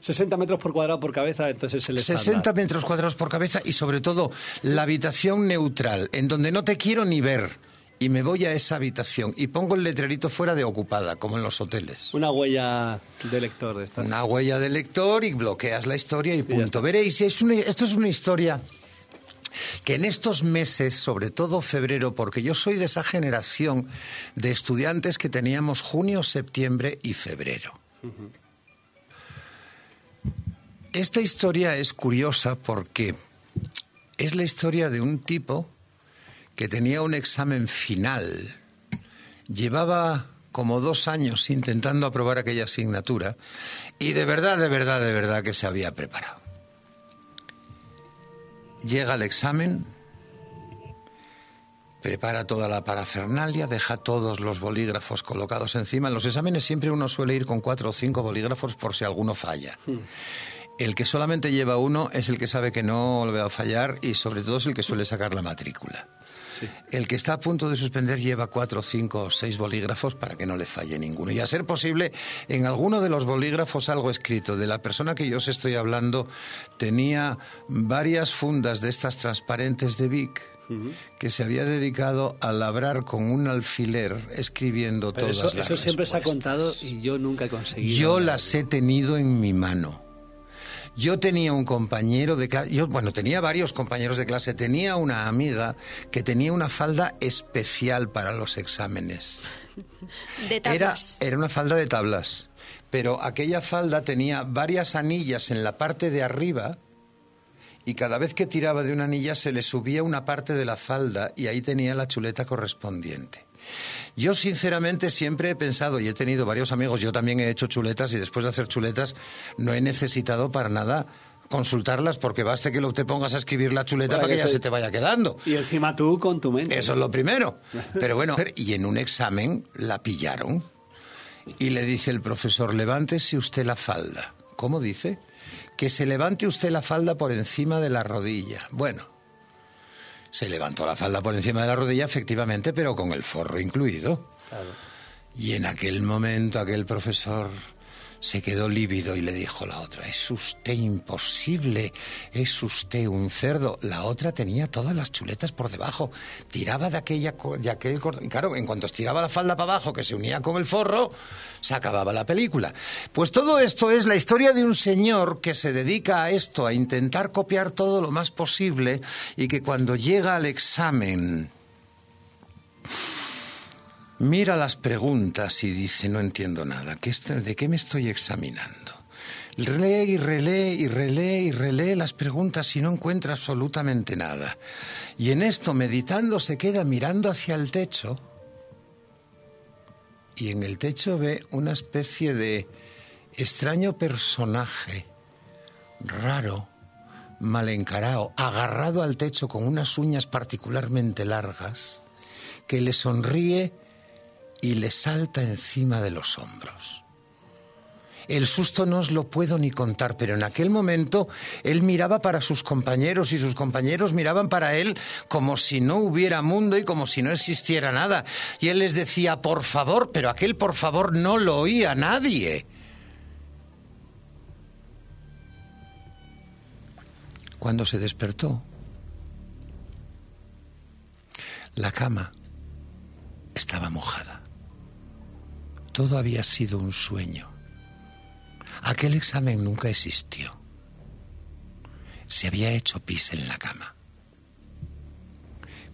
Speaker 1: 60 metros por cuadrado por cabeza, entonces es el
Speaker 12: 60
Speaker 1: estándar.
Speaker 12: metros cuadrados por cabeza y sobre todo la habitación neutral, en donde no te quiero ni ver. Y me voy a esa habitación y pongo el letrerito fuera de ocupada, como en los hoteles.
Speaker 1: Una huella de lector de estas.
Speaker 12: Una huella de lector y bloqueas la historia y punto. Veréis, es una- esto es una historia que en estos meses, sobre todo febrero, porque yo soy de esa generación de estudiantes que teníamos junio, septiembre y febrero. Esta historia es curiosa porque es la historia de un tipo que tenía un examen final. Llevaba como dos años intentando aprobar aquella asignatura y de verdad, de verdad, de verdad que se había preparado. Llega al examen, prepara toda la parafernalia, deja todos los bolígrafos colocados encima. En los exámenes siempre uno suele ir con cuatro o cinco bolígrafos por si alguno falla. El que solamente lleva uno es el que sabe que no le va a fallar y sobre todo es el que suele sacar la matrícula.
Speaker 1: Sí.
Speaker 12: El que está a punto de suspender lleva cuatro, cinco o seis bolígrafos para que no le falle ninguno. Y a ser posible, en alguno de los bolígrafos algo escrito. De la persona que yo os estoy hablando tenía varias fundas de estas transparentes de Vic que se había dedicado a labrar con un alfiler escribiendo
Speaker 1: Pero
Speaker 12: todas
Speaker 1: eso,
Speaker 12: las
Speaker 1: eso siempre se ha contado y yo nunca he conseguido.
Speaker 12: Yo las he tenido en mi mano. Yo tenía un compañero de clase, yo, bueno, tenía varios compañeros de clase, tenía una amiga que tenía una falda especial para los exámenes.
Speaker 3: De
Speaker 12: Era,
Speaker 3: tablas.
Speaker 12: era una falda de tablas, pero aquella falda tenía varias anillas en la parte de arriba y cada vez que tiraba de una anilla se le subía una parte de la falda y ahí tenía la chuleta correspondiente. Yo sinceramente siempre he pensado y he tenido varios amigos, yo también he hecho chuletas y después de hacer chuletas no he necesitado para nada consultarlas porque baste que lo te pongas a escribir la chuleta
Speaker 1: Para
Speaker 12: para que
Speaker 1: que
Speaker 12: ya
Speaker 1: se-
Speaker 12: se te vaya quedando.
Speaker 1: Y encima tú con tu mente.
Speaker 12: Eso es lo primero. Pero bueno, y en un examen la pillaron y le dice el profesor, levántese usted la falda. ¿Cómo dice? Que se levante usted la falda por encima de la rodilla. Bueno, se levantó la falda por encima de la rodilla, efectivamente, pero con el forro incluido. Y en aquel momento aquel profesor se quedó lívido y le dijo la otra, es usted imposible, es usted un cerdo. La otra tenía todas las chuletas por debajo, tiraba de aquella de aquel claro, en cuanto estiraba la falda para abajo que se unía con el forro, se acababa la película. Pues todo esto es la historia de un señor que se dedica a esto, a intentar copiar todo lo más posible y que cuando llega al examen Mira las preguntas y dice, no entiendo nada. ¿Qué est- ¿De qué me estoy examinando? Relee y relee y relee y relee las preguntas y no encuentra absolutamente nada. Y en esto, meditando, se queda mirando hacia el techo y en el techo ve una especie de extraño personaje raro, mal encarado, agarrado al techo con unas uñas particularmente largas, que le sonríe y le salta encima de los hombros. El susto no os lo puedo ni contar, pero en aquel momento él miraba para sus compañeros y sus compañeros miraban para él como si no hubiera mundo y como si no existiera nada. Y él les decía, por favor, pero aquel por favor no lo oía nadie. Cuando se despertó, la cama estaba mojada. Todo había sido un sueño. Aquel examen nunca existió. Se había hecho pis en la cama.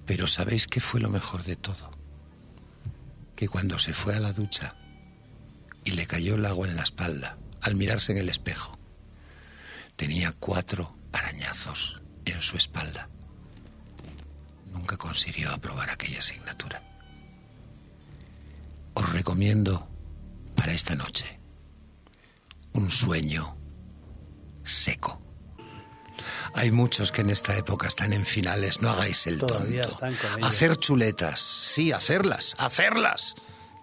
Speaker 12: Pero ¿sabéis qué fue lo mejor de todo? Que cuando se fue a la ducha y le cayó el agua en la espalda al mirarse en el espejo, tenía cuatro arañazos en su espalda. Nunca consiguió aprobar aquella asignatura. Os recomiendo para esta noche un sueño seco. Hay muchos que en esta época están en finales, no hagáis el
Speaker 1: Todavía
Speaker 12: tonto.
Speaker 1: están con ello.
Speaker 12: Hacer chuletas, sí, hacerlas, hacerlas,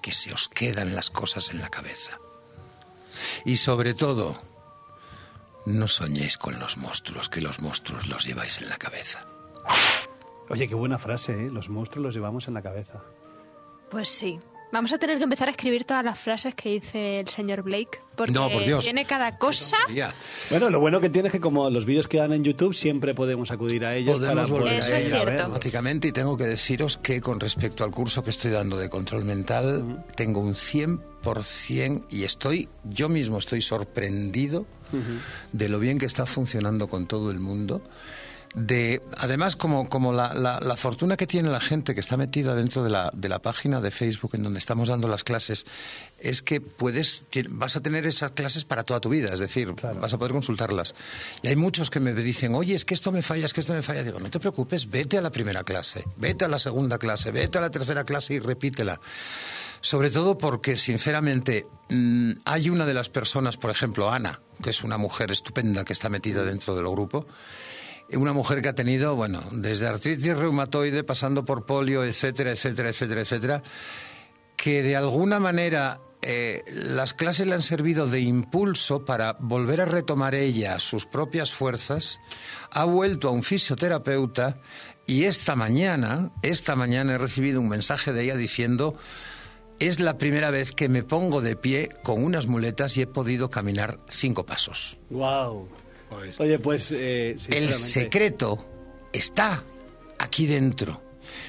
Speaker 12: que se os quedan las cosas en la cabeza. Y sobre todo, no soñéis con los monstruos, que los monstruos los lleváis en la cabeza.
Speaker 1: Oye, qué buena frase, ¿eh? Los monstruos los llevamos en la cabeza.
Speaker 3: Pues sí. Vamos a tener que empezar a escribir todas las frases que dice el señor Blake, porque
Speaker 1: No, por Dios.
Speaker 3: tiene cada cosa.
Speaker 1: Bueno, lo bueno que tiene es que como los vídeos quedan en YouTube, siempre podemos acudir a ellos
Speaker 12: Podemos
Speaker 1: para
Speaker 12: volver
Speaker 1: poder
Speaker 12: a ello
Speaker 1: verlos.
Speaker 12: automáticamente y tengo que deciros que con respecto al curso que estoy dando de control mental, tengo un 100% y estoy, yo mismo estoy sorprendido de lo bien que está funcionando con todo el mundo. De, además, como, como la, la- la fortuna que tiene la gente que está metida dentro de la, de la página de Facebook en donde estamos dando las clases, es que puedes, vas a tener esas clases para toda tu vida, es decir, vas a poder consultarlas. Y hay muchos que me dicen, oye, es que esto me falla, es que esto me falla. Digo, no te preocupes, vete a la primera clase, vete a la segunda clase, vete a la tercera clase y repítela. Sobre todo porque, sinceramente, mm, hay una de las personas, por ejemplo, Ana, que es una mujer estupenda que está metida dentro del grupo, una mujer que ha tenido, bueno, desde artritis reumatoide, pasando por polio, etcétera, etcétera, etcétera, etcétera, que de alguna manera eh, las clases le han servido de impulso para volver a retomar ella sus propias fuerzas, ha vuelto a un fisioterapeuta y esta mañana, esta mañana he recibido un mensaje de ella diciendo es la primera vez que me pongo de pie con unas muletas y he podido caminar cinco pasos.
Speaker 1: Wow. Oye, pues eh,
Speaker 12: El secreto está aquí dentro.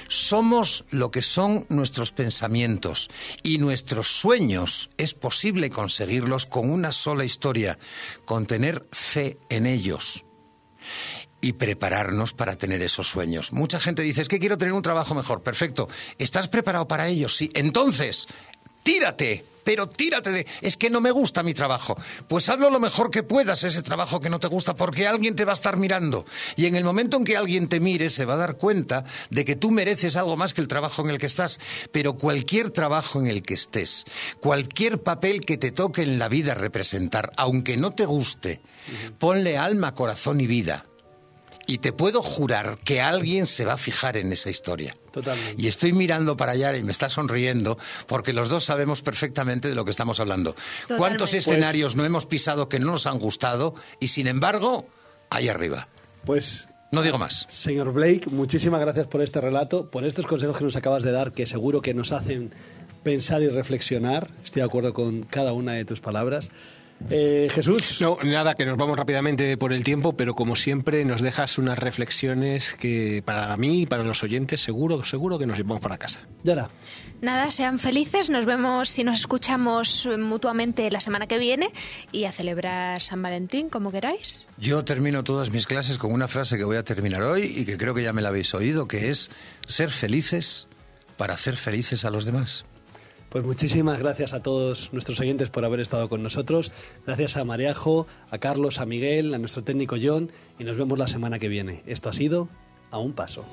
Speaker 12: Somos lo que son nuestros pensamientos y nuestros sueños es posible conseguirlos con una sola historia, con tener fe en ellos y prepararnos para tener esos sueños. Mucha gente dice, es que quiero tener un trabajo mejor. Perfecto. ¿Estás preparado para ello? Sí. Entonces, tírate. Pero tírate de... Es que no me gusta mi trabajo. Pues hazlo lo mejor que puedas ese trabajo que no te gusta porque alguien te va a estar mirando. Y en el momento en que alguien te mire se va a dar cuenta de que tú mereces algo más que el trabajo en el que estás. Pero cualquier trabajo en el que estés, cualquier papel que te toque en la vida representar, aunque no te guste, ponle alma, corazón y vida. Y te puedo jurar que alguien se va a fijar en esa historia.
Speaker 1: Totalmente.
Speaker 12: Y estoy mirando para allá y me está sonriendo porque los dos sabemos perfectamente de lo que estamos hablando.
Speaker 1: Totalmente.
Speaker 12: ¿Cuántos
Speaker 1: Pues-
Speaker 12: escenarios no hemos pisado que no nos han gustado y sin embargo, ahí arriba?
Speaker 1: Pues
Speaker 12: No digo más.
Speaker 1: Señor Blake, muchísimas gracias por este relato, por estos consejos que nos acabas de dar, que seguro que nos hacen pensar y reflexionar. Estoy de acuerdo con cada una de tus palabras. Eh, Jesús.
Speaker 2: No, nada, que nos vamos rápidamente por el tiempo, pero como siempre nos dejas unas reflexiones que para mí y para los oyentes seguro, seguro que nos llevamos para casa.
Speaker 1: Yara.
Speaker 3: Nada, sean felices, nos vemos y nos escuchamos mutuamente la semana que viene y a celebrar San Valentín como queráis.
Speaker 12: Yo termino todas mis clases con una frase que voy a terminar hoy y que creo que ya me la habéis oído, que es ser felices para hacer felices a los demás.
Speaker 1: Pues muchísimas gracias a todos nuestros oyentes por haber estado con nosotros. Gracias a Mariajo, a Carlos, a Miguel, a nuestro técnico John y nos vemos la semana que viene. Esto ha sido A un Paso.